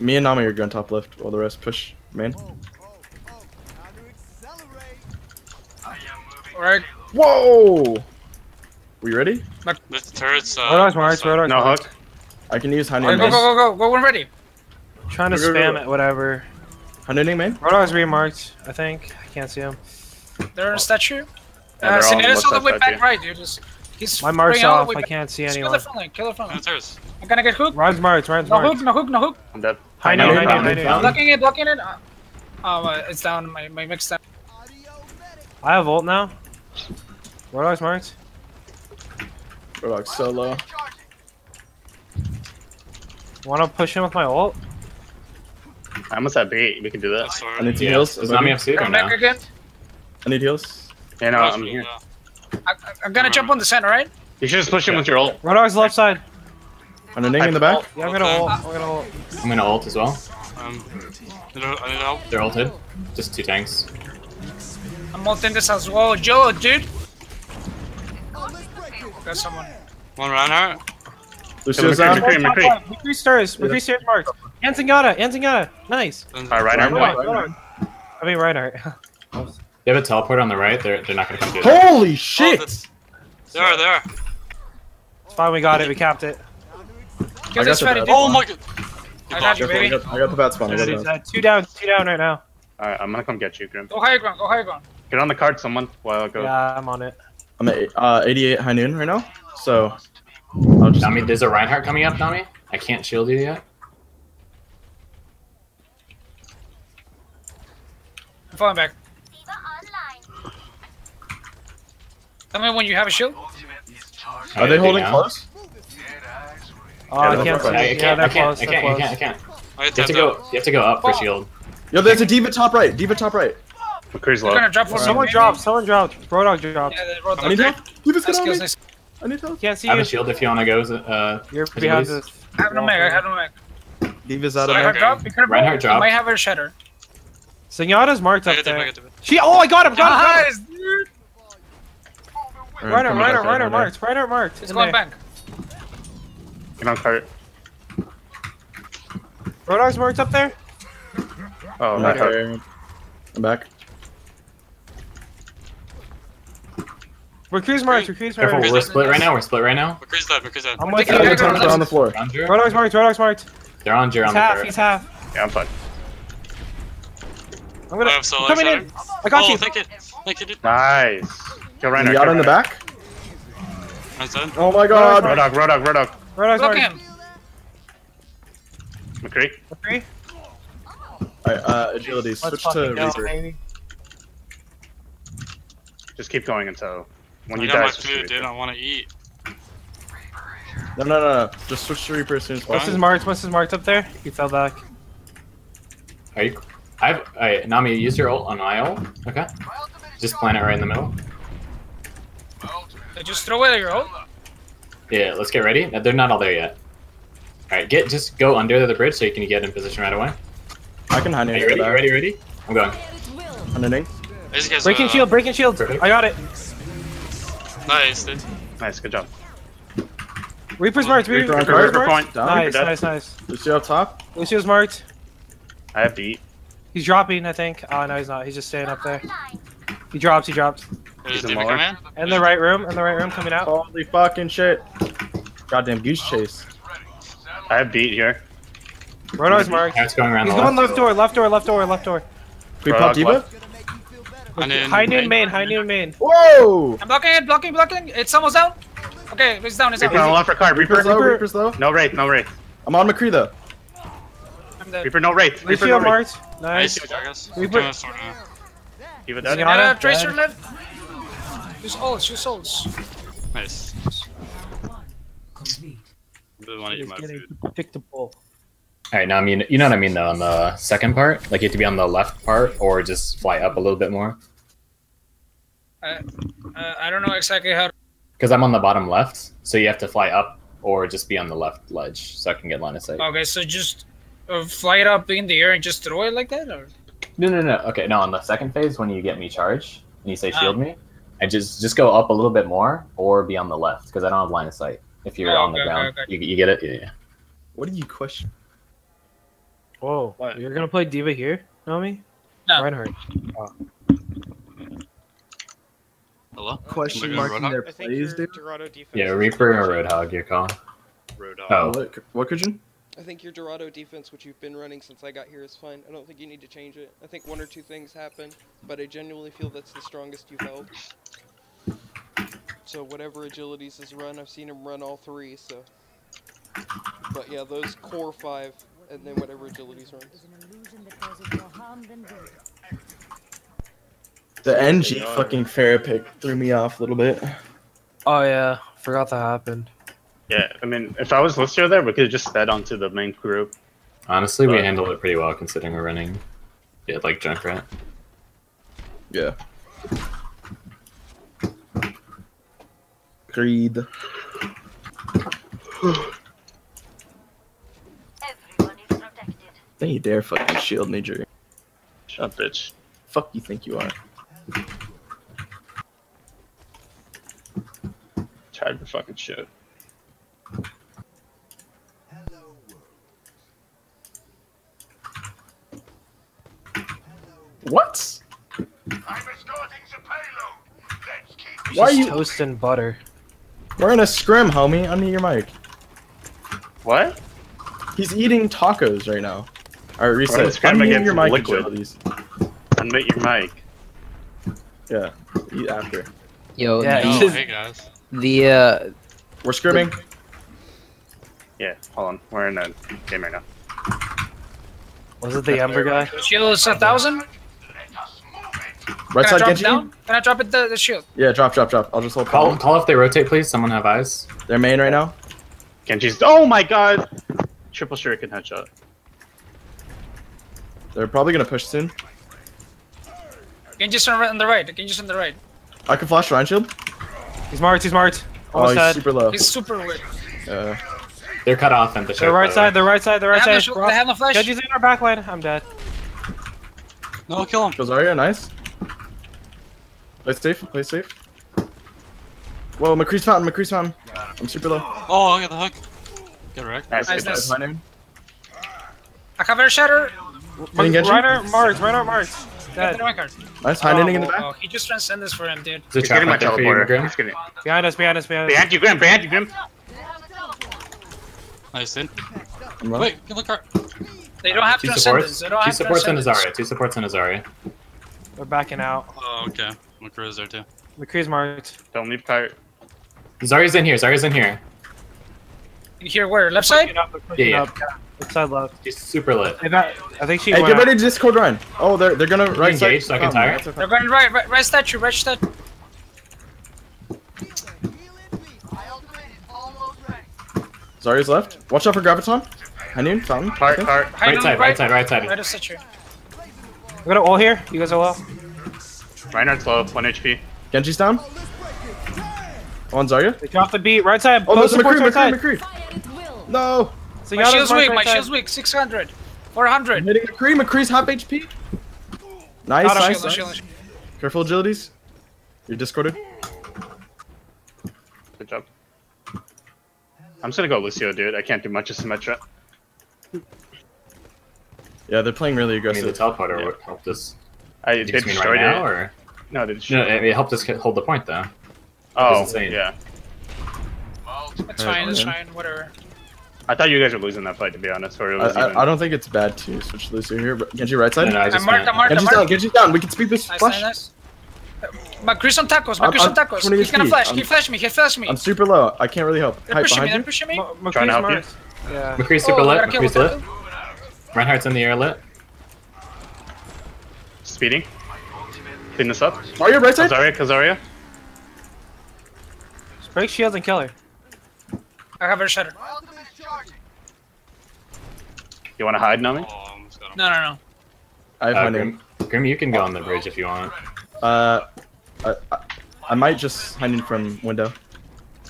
Me and Nomy are going top left, while the rest push main. Alright. Whoa! We ready? The turret's. Uh, Roadhog's marked. Roadhog's No hook. I can use Alright, Hanuning go, main. go, go, go, go when ready. Trying to Go, go, spam go. it. Whatever. Hanuning main? Roadhog's remarked. I think. I can't see him. They're in a statue. Uh, they're all on Sinead's all the left way side back right, dude. Just, he's My mark's bringing all the off. way I can't see Just kill anyone. the front line, kill the front the line. turret's. I'm gonna get hooked. Ryan's marked. Ryan's No hook, no hook, no hook. I'm dead. High know, noon. I High know. I High know. noon. Blocking it, blocking it. Uh, Oh, uh, it's down. My my mix down. I have ult now. Roadhog's marked. Roadhog so low. Want to push him with my ult? I almost have bait. We can do that. That's I hard. need some Yeah. heals. Does Nomy have suit or Come no? back again. I need heals. Yeah, no, I'm cool, here. yeah. I, I- I'm gonna jump on the center, right? You should just push him with your ult. Roadhog's left side. Hanuning in the back. Yeah, I'm gonna Okay. ult. I'm gonna ult. I'm gonna ult as well. Um, I need, I need help. They're ulted. Just two tanks. I'm ulting this as well. Joe, dude. Got someone. One Reinhardt. Lucio's Yeah, down. McCree, McCree. McCree stars. McCree stars marked. Anzingata. Anzingata. Nice. Alright, right arm Reinhardt. point. I mean Reinhardt. They have a teleport on the right. They're they're not gonna come through. Holy Oh, shit! that's- There, there. It's fine. We got it. We capped it. I got the fatty, bad. Oh my god. I got you, I baby. got, I got the bad spawn. I got the bad. Uh, two down. Two down right now. Alright, I'm gonna come get you, Grim. Go higher ground. Go higher ground. Get on the card, someone, while I go. Yeah, I'm on it. I'm at uh, 88 high noon right now, so I'll just. Nomy, there's a Reinhardt coming up, Nomy. I can't shield you yet. I'm falling back. Tell me when you have a shield. Are they holding close? Oh, I Yeah, can't see. they're I, I Yeah, can't. I can't. close. I They're can't. I can't. I can't. You have to go. You have to go up for shield. Yo, there's a D.Va top right. D.Va top right. McCree's They're low. gonna drop for Someone me. dropped. Someone dropped. Roadhog dropped. Yeah, they wrote I need help. D.Va's Nice got on me. nice. I need help. Can't see I have a shield if you wanna go. Uh, You're behind this. I have no mag. I have no mag. D.Va's out of I Sorry, have there. okay. drop. You could Reinhardt have dropped. might have a shatter. Zenyatta's marked I up got it, I there. She. Oh, I got him. Got him. Got him. Nice, dude. Alright, Reinhardt. coming Reinhardt. back right marked. Reinhardt marked. It's In going there. back. Get on cart. Roadhog's marked up there. Oh, I'm back. hurt. I'm back. McCree's marked. McCree's careful. We're split right now. We're split right now. McCree's dead. McCree's dead. I'm with taking you. it. They're on the floor. They're on Jura. Roadhog's marked. Roadhog's marked. They're on Jura He's on the half. He's half. Yeah, I'm fine. I'm gonna. I have solo coming in. I got oh, you. thank you. Thank you, dude. Nice. Kill Reinhardt. You out in the back? Oh my god. Roadhog, Roadhog, Roadhog. Roadhog's Block him. McCree. McCree. Alright, uh, agility. Let's Switch to Reaper. Just keep going until when I you die. my switch to food, dude. I want to eat. No, no, no, no. Just switch to Reaper as soon as possible. What's his marked? What's his marked up there? He fell back. Are you? I've. Alright, Nomy, use your ult on my. Okay. Just plant it right in the middle. They Just throw it at your ult. Yeah. Let's get ready. They're not all there yet. All right. Get. Just go under the bridge so you can get in position right away. I can hide Are near you ready? You ready? Ready? I'm going. Underneath. These guys, Breaking uh, shield. Breaking shield. Perfect. I got it. Nice, dude. Nice, good job. Reaper's marked. Reaper Reaper, Reaper. Reaper's Reaper point. Down. Nice, Reaper nice, nice. Lucio up top. Lucio's marked. I have beat. He's dropping, I think. Oh no, he's not. He's just staying up there. He drops. He drops. There's a in D.Va lower. come in. In the right room. In the right room, coming out. Holy fucking shit. Goddamn goose chase. I have beat here. Roadhog's marked. Now going around He's going left. left door. Left door. Left door. Left door. Can we Roadhog pop D.Va? left. I need High noon main. High noon main. Whoa! I'm blocking it. Blocking. Blocking. It's almost down. Okay, it's down. It's Reaper on the down. left for card. Reaper. Reaper's low, Reaper- Reaper's low. No wraith, no wraith. I'm on McCree though. I'm dead. Reaper, no wraith. Reaper, no Lucio wraith. marked. Nice. Nice. I guess. Reaper- Doing a sword now. D.Va dead. Yeah. Zenyatta, Tracer dead. left. Use ults. Use ults. Nice. Complete. Really want to eat my food. picked the bull. All right. Now I mean, you know what I mean though. On the second part, like you have to be on the left part or just fly up a little bit more. Uh, I don't know exactly how. To... Because I'm on the bottom left, so you have to fly up or just be on the left ledge so I can get line of sight. Okay, so just uh, fly it up in the air and just throw it like that, or No, no, no. Okay, no. On the second phase, when you get me charge and you say Ah. shield me, and just just go up a little bit more or be on the left because I don't have line of sight. If you're Oh, on the okay, ground, okay, okay. You, you get it. Yeah, yeah. What do you question? Whoa. What? You're gonna play D.Va here, Nomy? No. Reinhardt. Oh. Hello? Question Am I going marking Roadhog? their plays, dude. Yeah, Reaper or pretty Roadhog, your call. Roadhog. Oh. What, what could you? I think your Dorado defense, which you've been running since I got here, is fine. I don't think you need to change it. I think one or two things happen, but I genuinely feel that's the strongest you've held. So whatever agilities is run, I've seen him run all three. So, but yeah, those core five, and then whatever agilities runs. Is an illusion that causes more harm than good. The NG fucking Pharah threw me off a little bit. Oh yeah, forgot that happened. Yeah, I mean, if I was Lucio there, we could have just sped onto the main group. Honestly, we handled it pretty well considering we're running. Yeah, like Junkrat. Yeah. Agreed. Everyone. Don't you dare fucking shield me, Jerry. Shut up, bitch. Fuck you think you are. Tried to fucking shit. What? She's Why are you- toast and butter? We're in a scrim, homie. Unmute your mic. What? He's eating tacos right now. Alright, reset. We're in a scrim Unmute against your mic, liquid. agilities. Unmute your mic. Yeah. Eat after. Yo, Yeah, Oh, hey guys. the uh, We're scrimming. Yeah, hold on. We're in a game right now. Was it the Ember guy? Shield is a thousand. Right Can side, drop Genji. down? Can I drop it the, the shield? Yeah, drop, drop, drop. I'll just hold Call column. call if they rotate, please. Someone have eyes. They're main right now. Genji's. Oh my god! Triple shuriken headshot. They're probably gonna push soon. Genji's on, the- on the right. Genji's on the right. I can flash Ryan Shield. He's marked. He's marked. Oh, Almost he's dead. super low. He's super weird. Uh, They're cut off and the The right side. The right side. The They right have, no, side. sh- they have no flash. Genji's in our backline. I'm dead. No, kill him. goes Arya, nice. Play safe, play safe. Whoa, McCree's fountain, McCree's fountain. I'm super low. Oh, I got the hook. Get wrecked. Nice. Nice, good nice. My name. I cover shatter. Hitting Genji. Reiner marked. Reiner marked. Get Dead. the. Nice, high knitting in the back. Oh, he just transcended this for him, dude. There's a He's getting my out you, teleporter. Grim. He's getting... Behind us. Behind us. Behind us. Behind you, Grim. Behind you, Grim. Nice, dude. I'm low. Wait, kill the card. They don't have Two transcendence. supports. They don't Two have supports and transcendence. Azaria. Two supports and Azaria. We're backing out. Oh, okay. McCree's there too. McCree's marked. Don't leave kite. Zarya's in here. Zarya's in here. Here, where? Left side? Pushing up, Yeah, yeah. up. Left side left. She's super lit. They got- I think she Hey, get ready to Discord Ryan. Oh, they're they're gonna right side. engaged so I oh, tire? They're going right, right, right statue, right statue. Zarya's left. Watch out for Graviton. Hanun, fountain. Heart, heart. High Right noon, side. Right side. Right side. Right of statue. We got an all here. You guys are low. Reinhardt's low. 1 HP. Genji's down. On Zarya. They dropped the beat. Right side. Oh, no, Both supports McCree, right McCree, side. McCree. No. So My shield's weak, right my side. shield's weak. 600. I'm 400. hitting McCree. McCree's half HP. Nice, Got him. nice, Shield, nice. shield, Careful agilities. You're discorded. Good job. I'm just gonna go Lucio, dude. I can't do much of Symmetra. Yeah, they're playing really aggressive. I mean, the aggressive. teleporter Yeah. would help us. I Do you they destroyed right now, it. or No, they no? destroyed it. It helped us hold the point though. Oh, insane. yeah. It's fine, it's fine, whatever. I thought you guys were losing that fight, to be honest. Or it I, even... I, I don't think it's bad to switch Lucio here. But Genji right side. No, no, I I'm just marked, meant- I'm marked, I'm down. marked. Genji's down. We can speed this Nice, flash. nice, nice. Uh, McCree's on tacos, I'm- on tacos. He's gonna flash, I'm- he flashed me, he flashed me. I'm super low. I can't really help. They're Hype pushing me, behind they're you. pushing me. M- Trying to McCree's help you. Yeah. McCree's super Oh, I lit. gotta kill McCree's with lit. Reinhardt's in the air lit. Speeding. Clean this up. Are you right side? Kazaria, Kazaria. Just break shields and kill her. I have her shutter. You wanna hide, Nomy? Oh, I almost got him. No, no, no. I have Uh, my name. Grim, Grim, you can go on the bridge if you want. Uh, I, I, I might just hide in from window.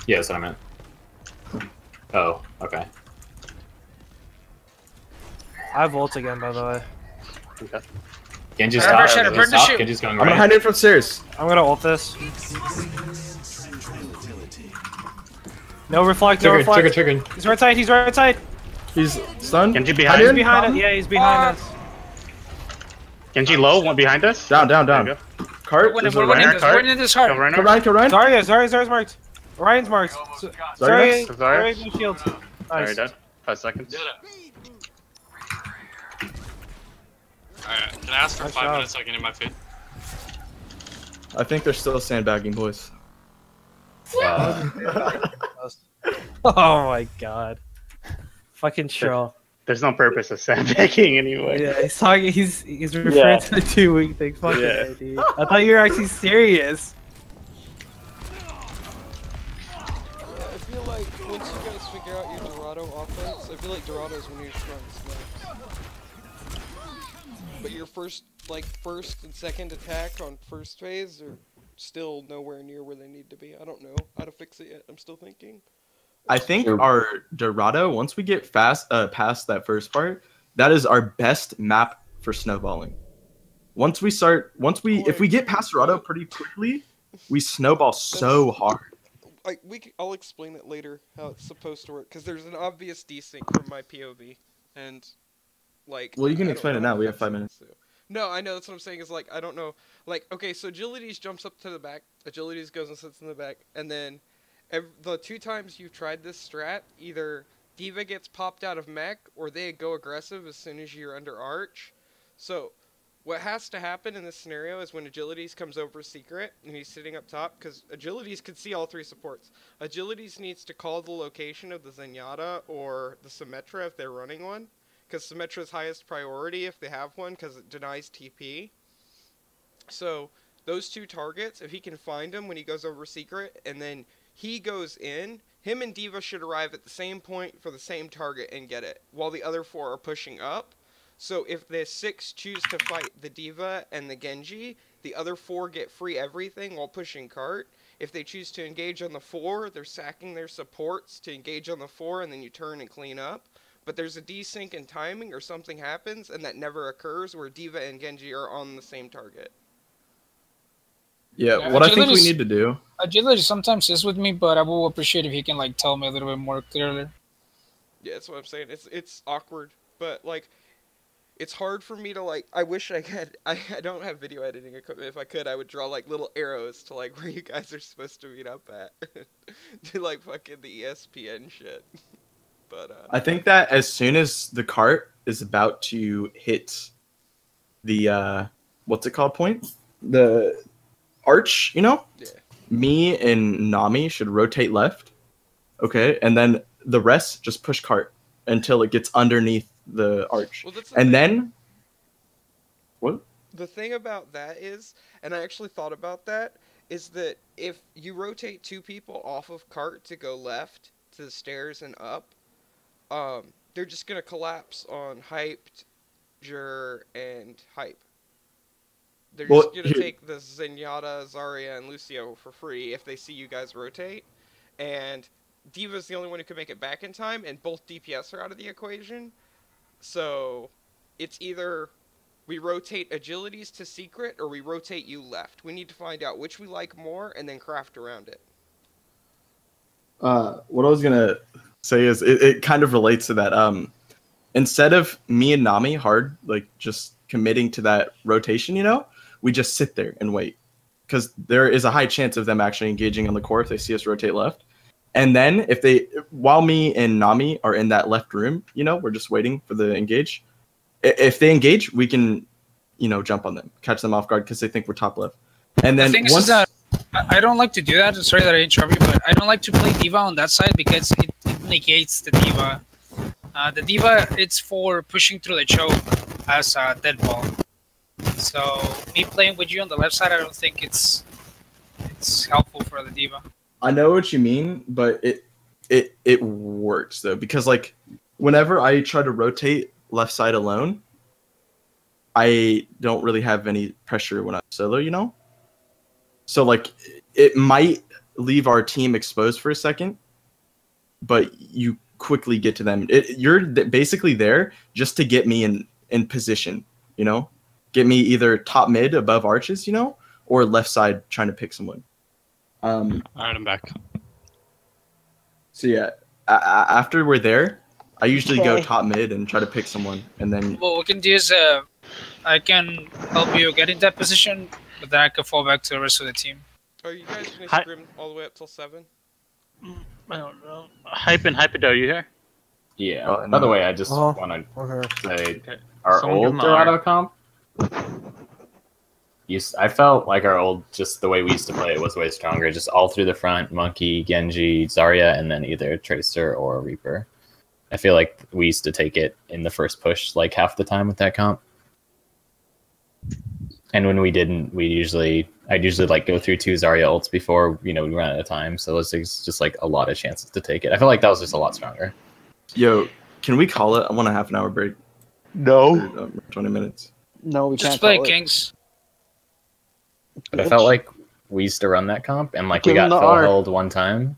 Yeah, that's what I meant. Oh, okay. I have ult again, by the way. Okay. Genji's Burn top. the Genji's burn the top. Genji's going I'm gonna hide in from stairs. I'm gonna ult this. No reflect, no Trigger, reflect. trigger, trigger. He's right side, he's right side. He's stunned. Genji behind. He's behind us. Yeah, he's behind us. Genji low, one behind us. Down, down, down. you. Cart. We're winning, we're winning Ryan. this. card. We're winning this Go hard. Reiner. Come Ryan, come Ryan. Zarya, Zarya, Zarya's marked. Ryan's marked. Z- Zarya, Zarya? Zarya? Zarya, no shield. Alright, Nice. dead. Five seconds. Alright, can I ask for Nice five job. minutes so I can get my feed? I think they're still sandbagging, boys. Oh my god. Fucking troll. There's no purpose of sandbagging anyway. Yeah, he's talking. He's he's referring Yeah. to the two week thing. Fuck Yeah. yeah. dude. I thought you were actually serious. I feel like once you guys figure out your Dorado offense, I feel like Dorado is one of your first, like first and second attack on first phase are still nowhere near where they need to be. I don't know how to fix it yet. I'm still thinking. I think Sure. our Dorado, once we get fast uh, past that first part, that is our best map for snowballing. Once we start, once we, if we get past Dorado pretty quickly, we snowball so hard. I we c- I'll explain it later how it's supposed to work because there's an obvious desync from my POV and like. Well, you can I explain know it now. We have five minutes. so- No, I know that's what I'm saying. Is like I don't know. Like okay, so agilities jumps up to the back. Agilities goes and sits in the back, and then the two times you've tried this strat, either D.Va gets popped out of mech or they go aggressive as soon as you're under arch. So what has to happen in this scenario is when Agilities comes over secret and he's sitting up top, because Agilities could see all three supports. Agilities needs to call the location of the Zenyatta or the Symmetra if they're running one, because Symmetra's highest priority if they have one, because it denies TP. So those two targets, if he can find them when he goes over secret, and then he goes in, him and D.Va should arrive at the same point for the same target and get it, while the other four are pushing up. So if the six choose to fight the D.Va and the Genji, the other four get free everything while pushing cart. If they choose to engage on the four, they're sacking their supports to engage on the four, and then you turn and clean up. But there's a desync in timing, or something happens, and that never occurs, where D.Va and Genji are on the same target. Yeah, Yeah, what I think we need to do. Agility sometimes is with me, but I will appreciate if he can like tell me a little bit more clearly. Yeah, that's what I'm saying. It's it's awkward, but like, it's hard for me to like. I wish I had. I, I don't have video editing equipment. If I could, I would draw like little arrows to like where you guys are supposed to meet up at, to like fucking the ESPN shit. But uh, I think that as soon as the cart is about to hit the uh what's it called point? The arch, you know? Yeah. Me and Nomy should rotate left. Okay, and then the rest just push cart until it gets underneath the arch. well, the And thing. then what? the thing about that is, and I actually thought about that, is that if you rotate two people off of cart to go left to the stairs and up, um, they're just gonna collapse on hyped, Jer, and hype. They're Well, just gonna here- take the Zenyatta, Zarya, and Lucio for free if they see you guys rotate, and D.Va's the only one who can make it back in time, and both DPS are out of the equation. So it's either we rotate agilities to secret or we rotate you left. We need to find out which we like more and then craft around it. uh, what I was gonna say is it, it kind of relates to that. Um, instead of me and Nomy hard like just committing to that rotation, you know, we just sit there and wait because there is a high chance of them actually engaging on the core if they see us rotate left. And then if they, while me and Nomy are in that left room, you know, we're just waiting for the engage. If they engage, we can, you know, jump on them, catch them off guard because they think we're top left. And then is once I don't like to do that. Sorry that I interrupt you, but I don't like to play D.Va on that side because it negates the D.Va. Uh, the D.Va, it's for pushing through the choke as a dead ball. So me playing with you on the left side, I don't think it's it's helpful for the D.Va. I know what you mean, but it it it works though because like whenever I try to rotate left side alone, I don't really have any pressure when I'm solo, you know. So like it might leave our team exposed for a second, but you quickly get to them. It, you're th- basically there just to get me in in position, you know. get me either top mid above arches, you know, or left side trying to pick someone. Um, Alright, I'm back. so yeah, a- a- after we're there, I usually go top mid and try to pick someone, and then What we can do is, uh, I can help you get in that position, but then I can fall back to the rest of the team. Are you guys gonna Hi- scrim all the way up till seven? I don't know. Hype and Hypedo, are you here? Yeah. Oh, By the way, I just Oh. want to Okay. say Okay. our Someone old him the R. Dorado comp. Used, I felt like our old, just the way we used to play it was way stronger. Just all through the front, Monkey, Genji, Zarya, and then either Tracer or Reaper. I feel like we used to take it in the first push like half the time with that comp. And when we didn't, we usually, I'd usually like go through two Zarya ults before, you know, we run out of time. So it was just just, like a lot of chances to take it. I feel like that was just a lot stronger. yo, can we call it? I want a half an hour break. No. Or, um, Twenty minutes. No, we Just can't play call it. Kings. But I felt like we used to run that comp, and like we Give him got the Phil held one time,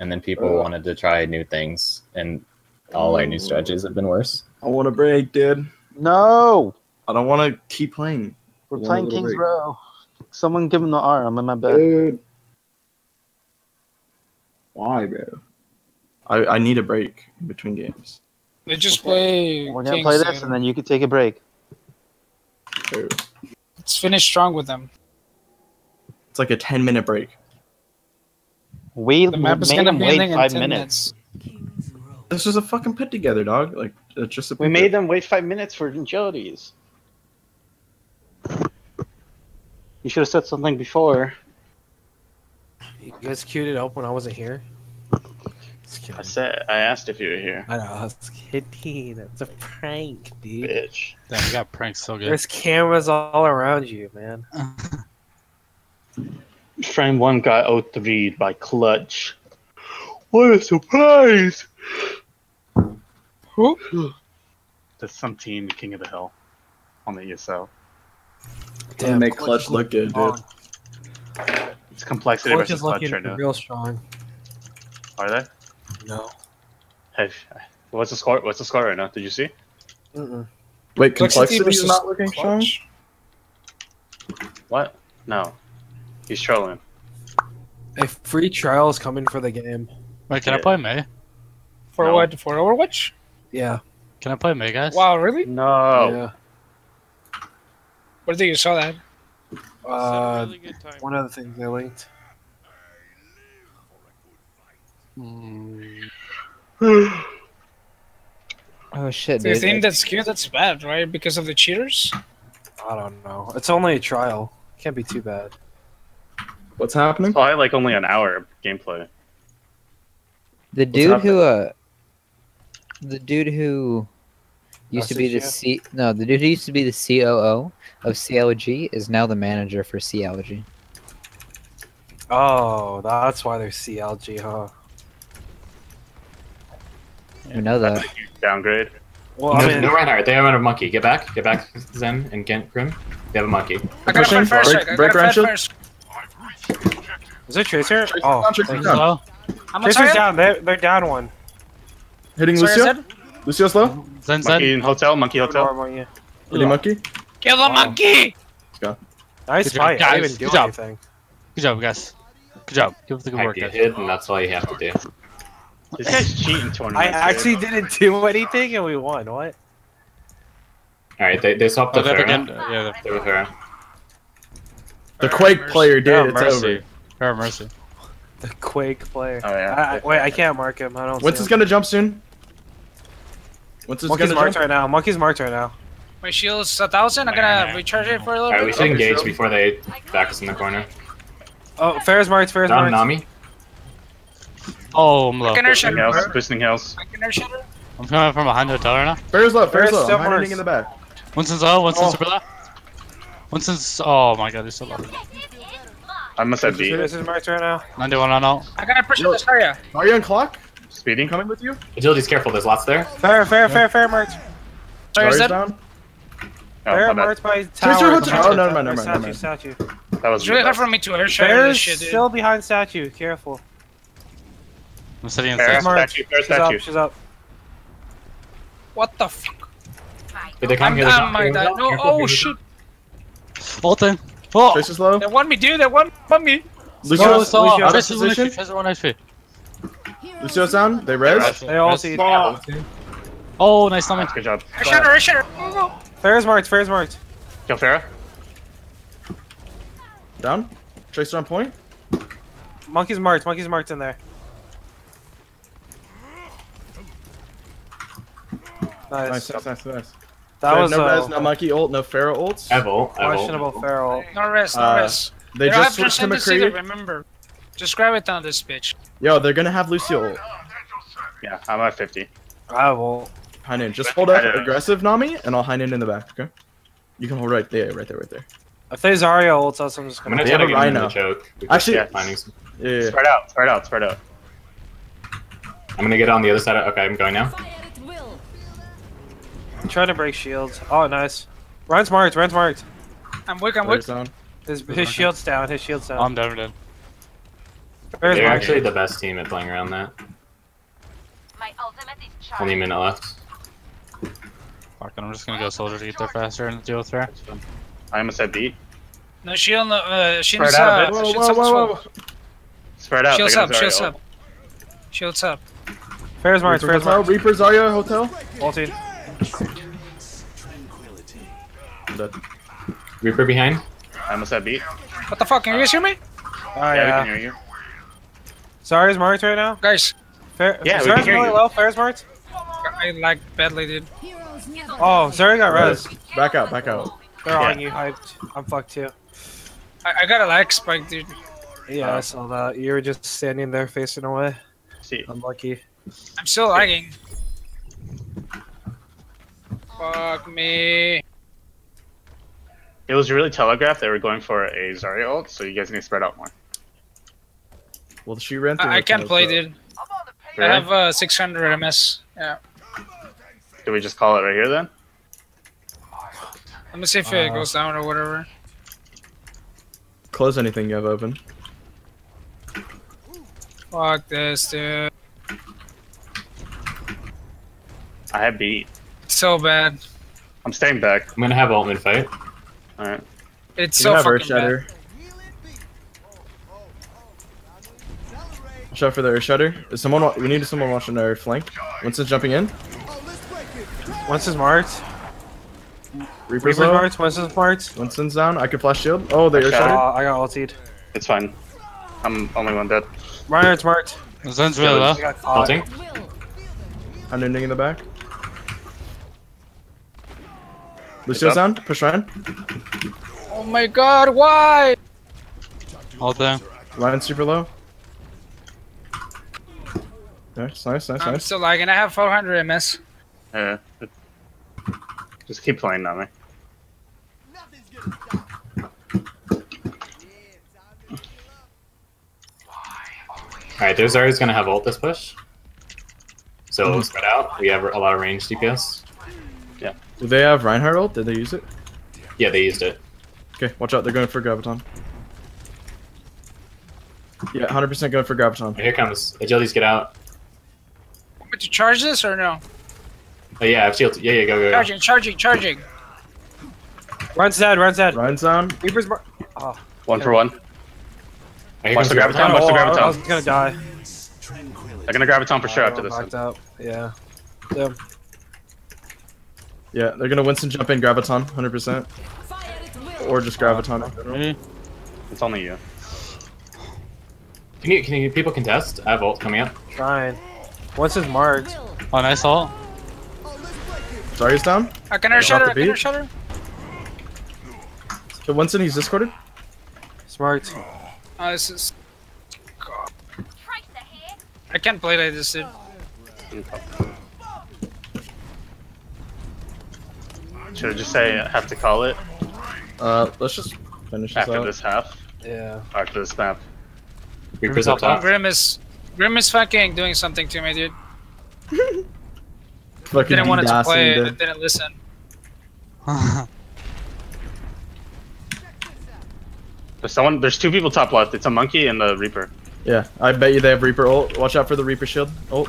and then people Uh. wanted to try new things, and all our new strategies have been worse. I want a break, dude. No. I don't want to keep playing. We're playing Kings break. Row. Someone give him the R. I'm in my bed. Dude. Why, bro? I, I need a break in between games. They just play. We're gonna Kings, play this, and then you can take a break. So Let's finish strong with them. it's like a ten minute break. We The map is gonna be wait in five minutes. minutes. This is a fucking put together, dog. Like it's just a We made them wait five minutes for agilities. You should have said something before. You guys queued it up when I wasn't here. I said I asked if you were here, I know, I was kidding. That's a prank, dude. bitch. Damn, we got pranked so good. There's cameras all around you, man. Frame one got 03 by Clutch. What a surprise! Who? There's some team, King of the Hill, on the ESL. Damn, make clutch look good, dude. It's complexity Clutch versus is clutch looking right now. real strong. Are they? No. Hey, what's the score? What's the score right now? Did you see? Mm-mm. Wait, Complexity complexity is versus not looking strong. What? No, he's trolling. A free trial is coming for the game. Wait, can I play May? For No. what? For Overwatch? Yeah. Can I play May, guys? Wow, really? No. Yeah. Where did you saw that? Uh, really one of the things they linked. Mm, Oh shit, Do you dude. think that's good? That's bad, right? Because of the cheaters? I don't know. It's only a trial. Can't be too bad. What's happening? Probably like only an hour of gameplay. the dude happening? who uh the dude who used to be the C no, the dude who used to be the COO of CLG is now the manager for CLG. Oh, that's why they're CLG, huh? You know that. Downgrade. Well, no, I mean, no Reinhardt. They have a monkey. Get back. Get back, Zen and Gent Grim. They have a monkey. I gotta Pushing. first. Break- I break gotta around fight shield. first. is there Tracer? Oh, Tracer's Oh, down, Tracer's down. you. Hello? I'm on Tracer's down. They're, they're down one. Hitting Sorry, Lucio. Said? Lucio's low. Zen Monkey Zen. in hotel. Monkey hotel. Normal, yeah. Hitting monkey. Kill the monkey! Nice Good job, fight. I guys. didn't even do Good job. anything. Good job, guys. Good job. Give the good I work, get guys. hit, and that's all you have to do. This guy's cheating tournaments. I actually didn't do anything and we won. What? All right, they, they swapped Oh, the they have Pharah. again. Yeah, They're with Pharah. The Quake player did. they're it's mercy. over. They're mercy. The Quake player. Oh yeah. I, I, wait, I can't mark him. I don't. When's see this gonna jump soon? When's this Monkey's marked jump? right now. Monkey's marked right now. My shield's a thousand. I'm gonna recharge it for a All little right, we bit. should Okay, engage so- before they back us in the corner. Oh, Fair's marked. Fair's Down marked. Nomy. Oh, I'm low. I can inertia. Boosting house. Boosting house. I can inertia. I'm coming from behind the hotel right now. Fair's low. Fair's Fair's low. still I'm hiding in the back. Winston's low. Winston's Oh. super low. Winston's. Oh my god, he's so low. I must have beat. This is marked right now. 91 on out. I gotta push this area. Are you on clock? Speeding. Coming with you? Agility's careful. There's lots there. Fair, fair, fair, fair marked. Sorry, Zarya's is that? down. Oh, Fair my bad. marked by Tracer tower. hotel- oh, never mind, never mind, Statue, never statue. That was It's really really hard for me to airshot Fair's this shit, dude. still behind statue. Careful. I'm sitting in Fair six. Marked. statue. Fair She's up. statue. She's up. What the fuck? Did they come I'm here? They down come my here. dad. No, Careful, oh here. shit. Ulting. Oh! Tracer's low. They want me, dude. They want, want me. Lucio, oh, Lucio, Lucio, out of Tracer's one position. HP. Tracer's one HP. Lucio's down. They res. They all see. Oh, nice stomach. Good job. I shot her. I shot her. Fair's marked. Fair's marked. Kill Pharah. Down. Tracer on point. Monkey's marked. Monkey's marked in there. Nice. Nice, nice, nice, nice. That They was no res, uh, no monkey ult, no Pharah ults. I have ult. I have ult. questionable feral. No rest. No Uh, rest. They don't just have switched to percentage either, McCree. remember. Just grab it down this bitch. Yo, they're gonna have Lucio ult. Yeah, I'm at 50. I will. Heinen, just hold up aggressive Nomy, and I'll Heinen in in the back. Okay. You can hold right there, right there, right there. If they Zarya ults us, I'm just I'm gonna. gonna They try to have a get him in the Rhino. choke. Actually- keep finding some. Yeah, yeah, yeah. Spread out, spread out, spread out. I'm gonna get on the other side. Of, okay, I'm going now. Trying to break shields. Oh, nice. Ryan's marked. Ryan's marked. I'm weak. I'm There's weak. down. His, his shield's down. His shield's down. I'm down, I'm down. Fair's They're marked. actually the best team at playing around that. My ultimate is Only a minute left. Fuck it, I'm just gonna go soldier to get there faster and deal with her. I almost said beat. No shield. No, uh, shield's Spread out a up. bit. Whoa, Shield's whoa, up. whoa, as whoa, well. whoa. Spread out. Shields they're up. gonna Shields Zarya up. Shields up. Fair's marked. Reaper Fair's Hotel, Reaper's Reaper Zarya Hotel. Ulti. I'm dead. Reaper behind. ult. I almost said beat. What the fuck? Can you guys hear me? Oh Yeah, we can hear you. Zarya's marked right now. Guys, Fair. Yeah, we Zarya's can really you. low. Fair's marked. I like badly, dude. Oh, Zarya got res. Back out, back out. They're Yeah. on you. Hyped. I'm fucked too. I, I got a lag spike, dude. Yeah, Oh. I saw that. You were just standing there facing away. See, Unlucky. I'm still lagging. Fuck me. it was really telegraphed they were going for a Zarya ult, so you guys need to spread out more. Well, she ran through. I, I can't play, so- dude. I have uh, 600 MS. Yeah. Do we just call it right here then? Let me see if it Uh, goes down or whatever. Close anything you have open. Fuck this, dude. I have beat. So bad. I'm staying back. I'm gonna have ult mid fight. Alright. It's You so have fucking bad. Shatter. Watch for the Earth Shatter. Is someone? wa- We need someone watching our flank. Winston's jumping in. Once is marked. Reaper's Reaper's low. marked. Once is marked. Winston's down. I can flash shield. Oh, the Earth Shatter. Uh, I got ultied. It's fine. I'm only one dead. Reinhardt's marked. Zen's really low. I got caught. Ulting. I'm ending in the back. Lucio's down. Push Ryan. Oh my god, why? All down. Ryan's super low. Nice, nice, nice, I'm nice. still lagging. I have 400 MS. Yeah. it- Just keep playing on me. Alright, there's Zarya's gonna have ult this push. So Mm-hmm. we'll spread out. We have a lot of range DPS. Yeah. Do they have Reinhardt ult? Did they use it? Yeah, they used it. Okay, watch out. They're going for Graviton. Yeah, 100% going for Graviton. Here comes. Agilities get out. Want to charge this or no? Oh yeah, I have shield. Yeah, yeah, go, go, go. Charging, charging, charging. Ryan's dead. Ryan's dead. Ryan's down. Reaper's marked. Oh, One for one. Here Watch comes the Graviton. Graviton, watch the oh, I Graviton. was gonna die. They're gonna Graviton for sure Oh, after this one. knocked out. Yeah. Yeah. Yeah, they're gonna Winston jump in Graviton, 100%. Or just Graviton. in general. Mm-hmm. It's only you. Can you, can you, people contest? I have ult coming up. Trying. Once his marks? Oh, nice ult. Zarya's down. I can air shutter. the I can beat. air shutter. So Winston, he's discorded. Smart. Oh, this is. God. I can't play like this, dude. Should I just say I have to call it Uh, let's just finish this after out. this half? Yeah. After this map. Reaper's up top. Grim is. Grim is fucking doing something to me, dude. Fucking Didn't want it to play. dude. It didn't listen. There's someone. There's two people top left. It's a monkey and the Reaper. Yeah, I bet you they have Reaper ult. Watch out for the Reaper shield. Oh.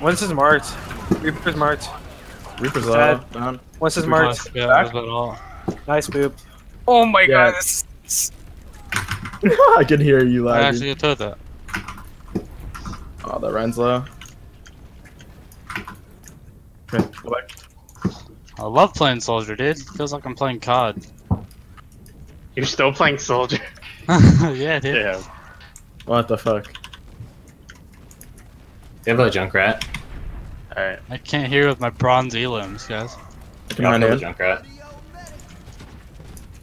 Once is marked. Reaper's marked. Reaper's Dead. low. Down. Once is marked. Yeah, Back. that's all. Nice boop. Oh my Yeah. god, this is I can hear you I lagging. actually get told that. Oh, that runs low. Okay, go back. I love playing soldier, dude. Feels like I'm playing COD. You're still playing soldier. yeah, dude. Yeah. What the fuck? They have a Junkrat. Alright. I can't hear with my bronze elims, guys. I can Yeah, run I'll in. kill the Junkrat.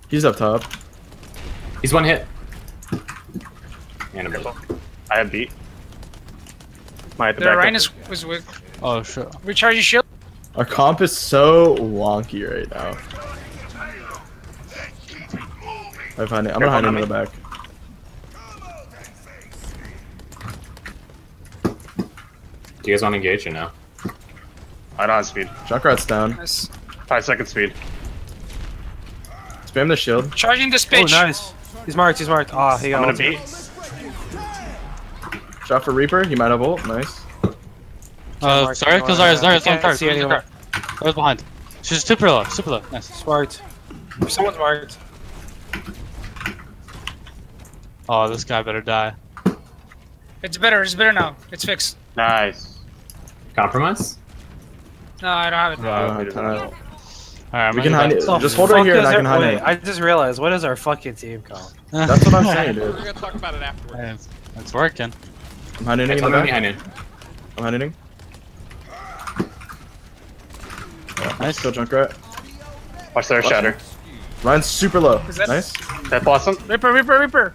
He's up top. He's one hit. And a. I have beat. Might have to the back Ryan up. is was with Oh shit. recharging shield. Our comp is so wonky right now. I find it. I'm gonna hide Careful, into the back. Do you guys want to engage or no? I don't have speed. Junkrat's down. Nice. Five second speed. Spam the shield. Charging this Oh, nice. He's marked. He's marked. Ah, he I'm got gonna beat. Shot for Reaper. He might have ult. Nice. Uh, sorry, uh, kill Zarya, Zarya, I it's on card. see anyone. card. I was behind. She's super low, super low. Nice. Smart. Someone's marked. Oh, this guy better die. It's better. It's better now. It's fixed. Nice. Compromise? No, I don't have it. Uh, we did kinda- Alright, I'm We can go hide it. The Just hold right here and I can hide wait, it. I just realized, what is our fucking team called? That's what I'm saying, dude. We're gonna talk about it afterwards. It's, it's working. I'm hiding in Tell the me back. behind you. I'm hiding. Nice. Kill Junkrat. Watch their shatter. Ryan's super low. That- Nice. That blossom. Reaper, Reaper, Reaper.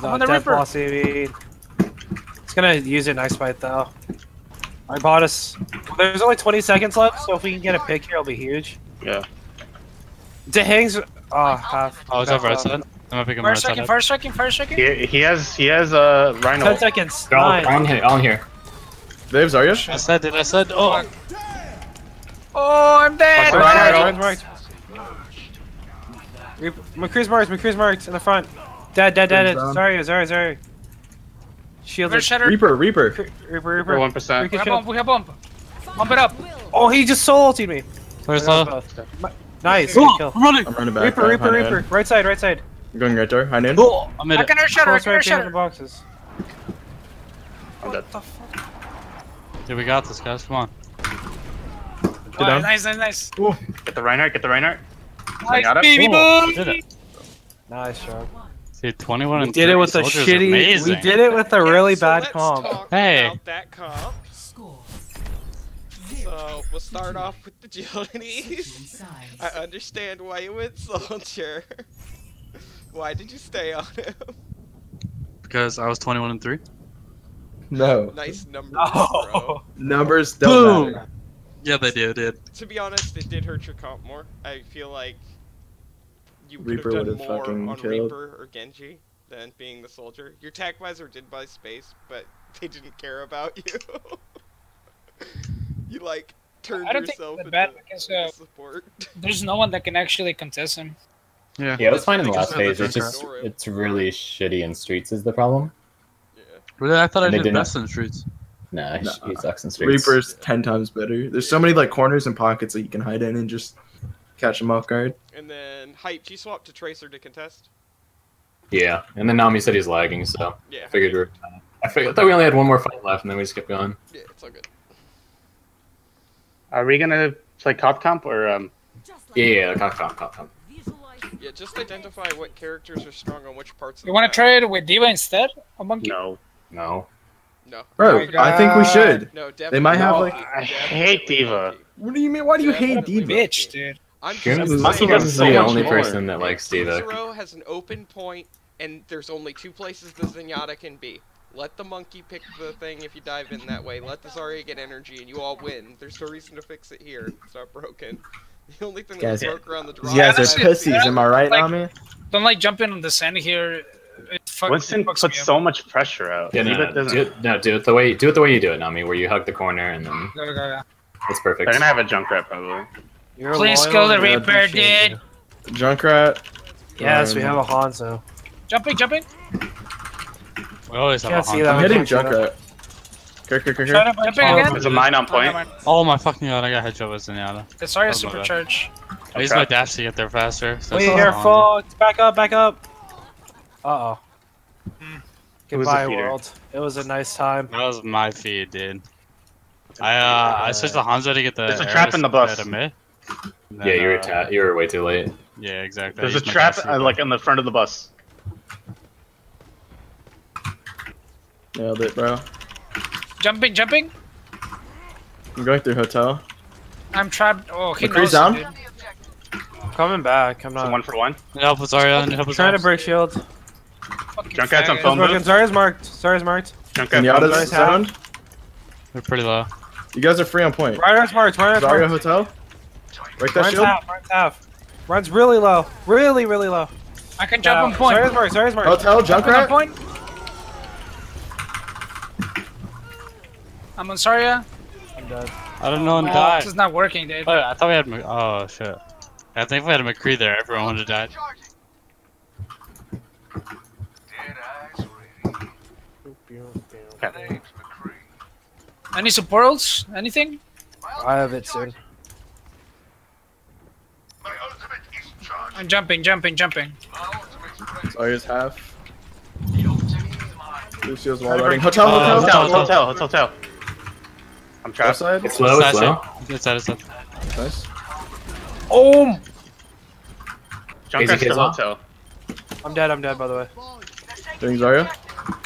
The on the Reaper. boss AV. It's gonna use it next fight though. I bought us. There's only 20 seconds left, so if we can get a pick here, it'll be huge. Yeah. Dahang's. Oh, half. Oh, it's half over right off. side. I'm gonna pick him Fire right striking, side. fire striking, fire striking. He, he has he has a uh, rhino. 10 seconds. They're all, Nine. all here. All in here. They have Zarya. I said it, I said, oh. Oh, I'm dead. Fire Marked, Ryan. marked, marked. McCree's marked, McCree's marked in the front. Dead, dead, dead. dead. Sorry, sorry, sorry. Shield Reaper Reaper. Reaper. Reaper, Reaper, one percent. We have bump, we have bump. Bump it up. Oh, he just soul ulted me. Where's the? Nice, Oh. I'm running. I'm running back. Reaper, I'm Reaper, Reaper. in. Right side, right side. I'm going right there. Hiding in. Oh, I'm in I it. can air shatter, I Close can air right behind the shatter. boxes. I'm dead. Dude, we got this, guys. Come on. Get Oh, down. nice, nice, nice. Get the Reinhardt. Get the Reinhardt. Nice, got baby Oh, boy. did it. Nice job. Dude, 21 We did it with a shitty. Amazing. We did it with a really so bad let's comp. Talk Hey. About that comp. So we'll start off with the agilities. I understand why you went soldier. Why did you stay on him? Because I was 21 and 3. No. Nice numbers, bro. Oh. Numbers don't Boom. matter. Yeah, they do, dude. To be honest, it did hurt your comp more. I feel like you could Reaper have done would've more fucking on killed. Reaper or Genji than being the soldier. Your tac visor did buy space, but they didn't care about you. you like turned I don't think yourself the into bad because uh, support. there's no one that can actually contest him. Yeah. Yeah, it was fine in the last phase. It's just it's really shitty in streets is the problem. Yeah. Really? I thought I And they did did best in streets. Nah, Nah. he sucks in streets. Reaper's ten times better. There's so many like corners and pockets that you can hide in and just catch them off guard. And then hype, G swap to Tracer to contest. Yeah, and then Nomy said he's lagging, so Yeah. I figured we're. I figured, I thought we only had one more fight left, and then we just kept going. Yeah, it's all good. Are we gonna play cop comp or um? Yeah, yeah, yeah, cop, cop, cop, cop. Yeah, just identify what characters are strong on which parts You want to try it with D.Va instead? A monkey? No. No. No. Bro, oh No, I think we should. No, definitely. They might have, not. like- I hate not. D.Va. What do you mean? Why do you Yeah, hate D.Va? Bitch, dude. I'm Jim just is Monkey saying- the only more. person that likes D.Va. Cicero has an open point, and there's only two places the Zenyatta can be. Let the monkey pick the thing if you dive in that way. Let the Zarya get energy, and you all win. There's no reason to fix it here. It's not broken. The only thing Guys- that broke around the drop. You guys are it. pussies. Am I right, Like- Nomy? Don't like jumping on the sand here. It fuck, Winston puts me so much pressure out. Yeah, no, no, do it, no, do it the way do it the way you do it, Nomy, where you hug the corner and then Go, go, go. it's perfect. They're gonna have a Junkrat probably. You're Please loyal, kill the Reaper, dude. you. Junkrat. Yes, we Um, have a Hanzo. Jumping, jumping. We always have Can't a see hunt. that. I'm hitting Shut up. Junkrat. Oh. There's a mine on point. Oh my fucking god, I got headshot with Zenyatta. The Sorry Oh my God. supercharge. I used my dash to get there faster. So Wait, it's careful. Back up, back up. Uh oh. It Goodbye, world. It was a nice time. That was my feed, dude. I uh I switched to Hanzo to get the. There's a trap in the bus. At a mid. And Yeah, you were uh, you were way too late. Yeah, exactly. There's a trap uh, like on the front of the bus. Nailed it, bro. Jumping, jumping. I'm going through hotel. I'm trapped. Oh, he McCree's knows. down? dude. Coming back. I'm not. one for one. Need help with Zarya. Help with Trying to break shield. Junkrat's on phone booth. Zarya's marked. Zarya's marked. Junkrat Miata's Nice half. zoned. They're pretty low. You guys are free on point. Reinhardt's marked. Reinhardt's Zarya hotel. Break that Rein's shield. half. Rein's half. Rein's really low. Really, really low. I can jump on point. Zarya's marked. Zarya's marked. Hotel, Jumping on Junkrat. point. I'm on Zarya. I'm dead. I don't know and Oh, died. this is not working, dude. Oh, I thought we had. Mc- Oh shit. I think we had a McCree there, everyone would have died. Any supports? Anything? I have it soon. I'm jumping, jumping, jumping. Zarya's half. Lucio's wall riding. Hotel, Uh, hotel, Hotel, hotel. hotel, hotel, hotel. I'm Left trapped. side. It's low. It's Side, low. side. It's side, it's side. Nice. Oh! Junkrat's Easy still kids off. hotel. I'm dead. I'm dead. By the way. Doing Zarya.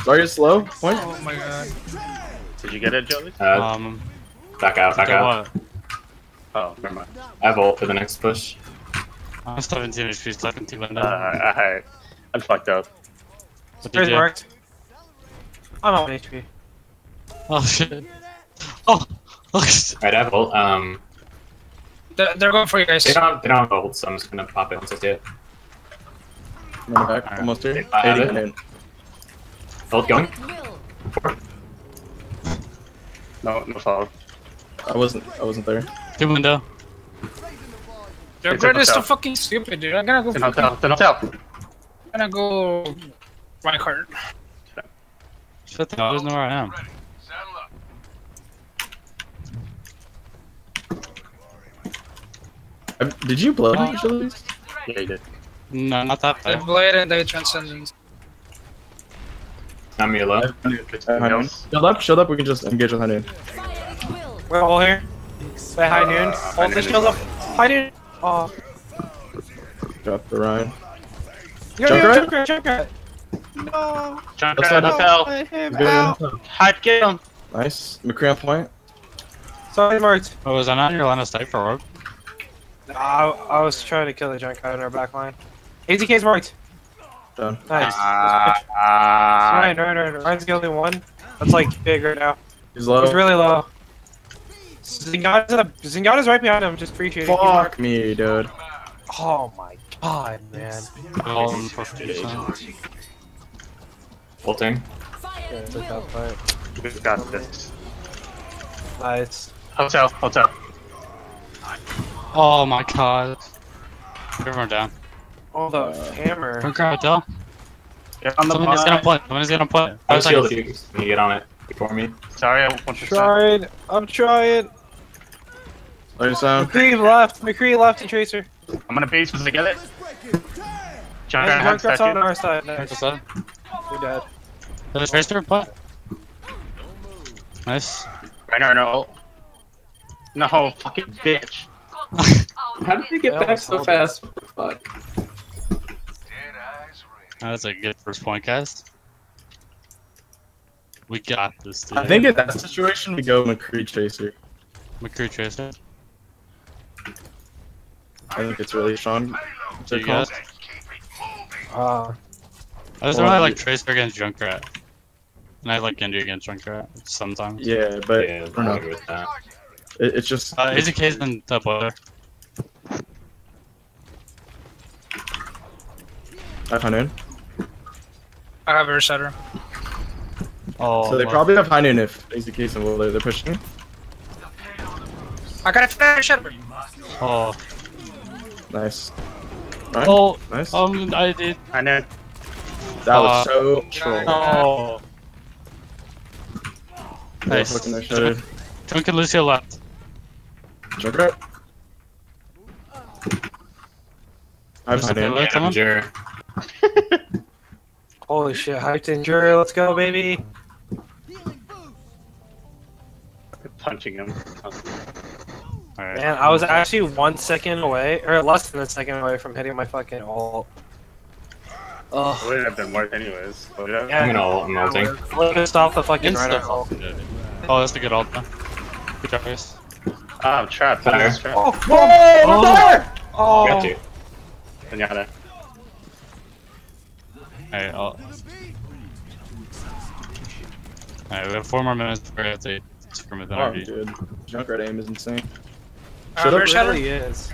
Zarya's slow. Point. Oh my god. Did you get it, Joey? Uh, Um, back out. Back out. what? Oh, never mind. I have ult for the next push. I'm 17 HP, 17 window. Uh, alright. I'm fucked up. What did you do? marked. I'm on HP. Oh shit. Oh. Oh, Alright, I have ult. Um, They're, they're going for you guys. they don't they don't have ult, so I'm just gonna pop it once I see it. Running back. Almost here. I 80 it. in. Ult going. No, no follow. I wasn't. I wasn't there. Two window. Their It's a grid is so fucking stupid, dude. I'm gonna go. It's an fucking- hotel. It's an hotel. I'm gonna go. Reinhardt. Shit, the others know where I am. Uh, Did you blow each of these? Yeah, you did. No, not that The bad. blade and the transcendence. Not me alone. Honeymoon. Shield up. Shield up. We can just engage with Honeymoon. We're all here. Say hi, noon. Hold the shield up. Hi, noon. Oh. Drop the Rein. Yo, yo, Junkrat? Junkrat, Junkrat. No. Junkrat Outside hotel. Let him Good out. get him. Nice. McCree on point. Sorry, marked. Oh, was I not in your line of sight for orb? I, I was trying to kill the Junkrat in our back line. AZK's marked. Done. Nice. Ah, Rein, Rein, Rein. Rein's the only one. That's like big right now. He's low. He's really low. Zenyatta's, a, Zenyatta's right behind him, just free shooting. He's Fuck me, dude. Oh my god, man. All in for percent. Ulting. Yeah, took that fight. We've got this. Nice. Hotel, hotel. Oh my god. Everyone down. Oh, the uh, hammer. Don't grab hotel. Get on Someone is gonna bus. play. Someone is gonna play. I have Five shield if you, when you get on it before me. Sorry, I want to Trying. I'm trying. Lay sound. McCree left. McCree left and Tracer. I'm gonna base once I get it. Junkrat And has on our side. Right Nice. to side. You're dead. Did tracer play? Nice. Reinhardt, no. No, fucking bitch. How did you get Yeah, back so hold fast? Fuck. That's a good first point, guys. We got this, dude. I think in that situation we go McCree Chaser. McCree tracer. I think it's really strong. So you guys? Uh, I just Or really like Tracer against Junkrat. And I like Genji against Junkrat sometimes. Yeah, but Yeah, I I don't know. with that. It, it's just. Uh, AZK's in the boiler. I have Honeymoon. I have a resetter. Oh, So they well, probably have Honeymoon if AZK's and Will they're pushing. I got a flash resetter. Oh, Nice. Right? oh, Nice. um, I did. I know. that was uh, so troll. Oh, nice. hooking their shit. Junk and Lucio left. Junkrat. I've There's had a it. pillar Holy shit, hyped injury, let's go, baby. Punching him. Alright. Man, I was actually one second away, or less than a second away from hitting my fucking ult. Oh, Would have been worth anyways. Would have? yeah. I'm gonna ult, I'm ulting. Look at stop the fucking Insta runner ult. Oh, that's a good ult though. Good job, guys. Ah, I'm trapped. Fire. I'm trapped. Oh, oh, oh, Got you. Zenyatta. Alright, I'll... Alright, we have four more minutes before we have to scrim with Oh, dude. Junkrat aim is insane. Uh, Shut up, Bear Shatter? really is.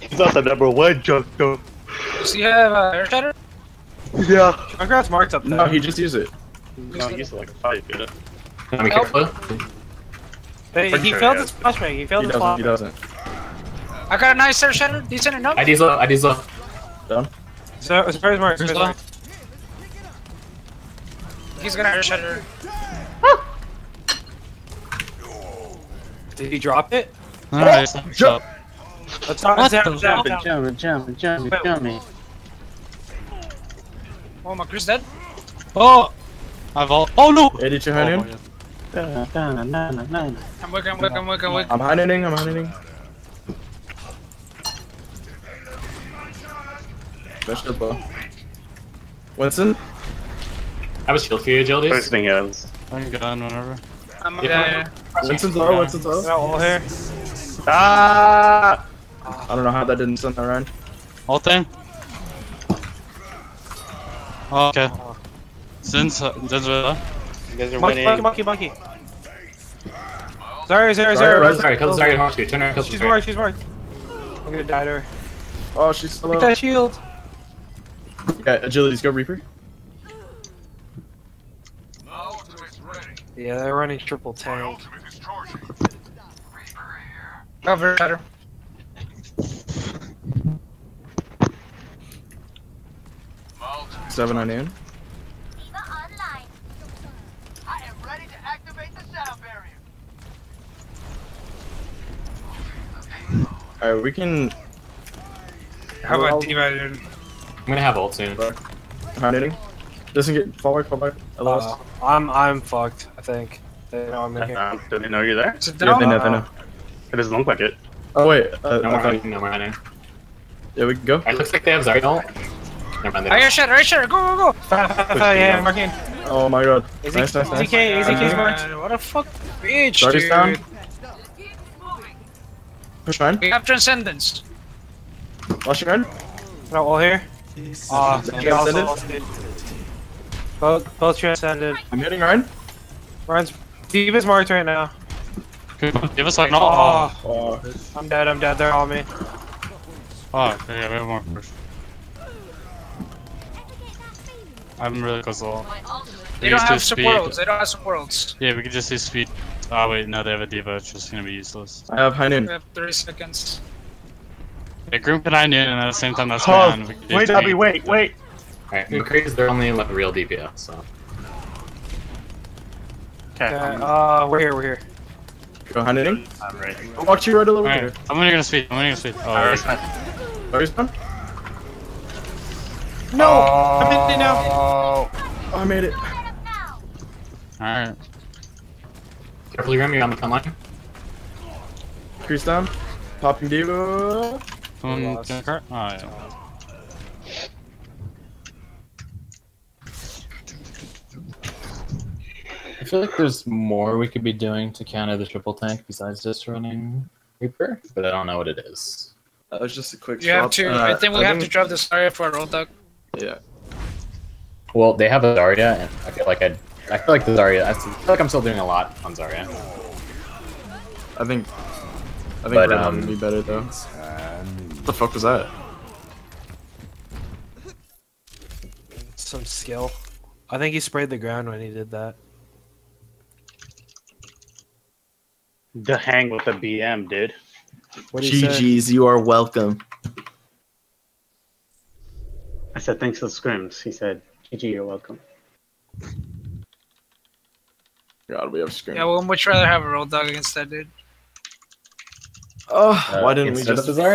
He's not the number one junk though. Does he have uh, Earth Shatter? Yeah. Junkrat's marked up there. No, he just used it. No, he's like a fight, dude. Let me careful. Hey, he sure failed his flashbang. He He failed his doesn't. He doesn't. I got a nice Earth Shatter. Decent enough. iiD's low, iiD's low. Done. So, it's very marked. Where's Very the- He's gonna Earth Shatter. Did he drop it? Alright, stop. stop. Let's not. What down, the- down, down. Jumping, jumping, jumping, Wait. jumping. Oh, my Chris dead. Oh! I've all. Oh no! 82 Oh, hiding. My God. I'm working, I'm working, I'm working, I'm working. I'm hiding. I'm hiding. Vegetable. Winston? I have a shield for you, agilities. First thing is. I'm gone whenever. I'm, Yeah. uh, Winston's low. Winston's low. Got ult here. Ah! I don't know how that didn't send that around. All thing. Oh, okay. Since uh, Zin's with us. You guys are Monkey, winning. monkey, monkey, monkey. Sorry, sorry, Sorry, sorry. Res- Sorry, kill the Zarya Horse Turn around, kill She's Zarya. marked, she's marked. I'm gonna die to her. Oh, she's still Get that shield. Yeah, agilities. Go Reaper. Yeah, they're running triple tank. got Earth Shatter. Seven on in. D.Va online. I am ready to activate the sound barrier. Alright, we can. How about D.Va, dude? I'm gonna have ult soon. Hiding. Doesn't get fall back. Fall back. I lost. Uh, I'm I'm fucked. I think. They know I'm in here. Um, do they know you're there? Is it yeah, down? they know. They know. It doesn't look like it. Oh wait. Uh, No I more thought- hiding, no more hiding. yeah, we can go. Alright, looks like they have Zarya ult. Never mind, they Air don't. Shatter, Earth Shatter, go, go, go! Yeah, marking. Oh my god. Is Nice, he, nice, nice. ZK, ZK's Uh, marked? Uh, what a fuck bitch, Zarya's dude. down. Push mine. We have Transcendence. Flashing red. No, all here. Ah, Is it also transcended? lost it. Both, both transcended. I'm hitting Rein. Rein's D.Va's marked right now. Give us like no. Oh, Oh, I'm dead, I'm dead, they're on me. Oh, okay, yeah, we have more first. I'm really close to ult. My. They don't have some speed. worlds. They don't have some worlds. Yeah, we could just do speed. Oh wait, no, they have a D.Va. It's just gonna be useless. I have high We have 30 seconds. Yeah, group can I and at the same time that's Oh, going on. We wait. Abby, wait, wait. Alright, McCree is their only like, real DPS, so. Okay, Okay, I'm, uh, we're here, we're here. Go high nooning. I'm ready. I'll walk to your right a little Alright, bit. I'm only gonna go speed. I'm only gonna go speed. Oh, Alright, wait. Zarya's done. No! I'm in it now! Oh, I made it. Alright. Careful, Grim, you're on the front line. Crease down. Popping D.Va. Someone lost. gonna cart? Oh, yeah. I feel like there's more we could be doing to counter the triple tank besides just running Reaper, but I don't know what it is. That was just a quick You have to. Uh, I think we have to drop this area for a Roadhog. Yeah. Well, they have a Zarya, and I feel like I, I feel like the Zarya. I feel like I'm still doing a lot on Zarya. I think. I think But, Red um, would be better though. What the fuck was that? Some skill. I think he sprayed the ground when he did that. Dahang with the BM, dude. What do say? GG's, you are welcome. I said thanks for the scrims. He said, GG, you're welcome. God, we have screen. Yeah, we'll much rather have a Roadhog against that dude. Oh, Uh, why didn't we just of the Zarya?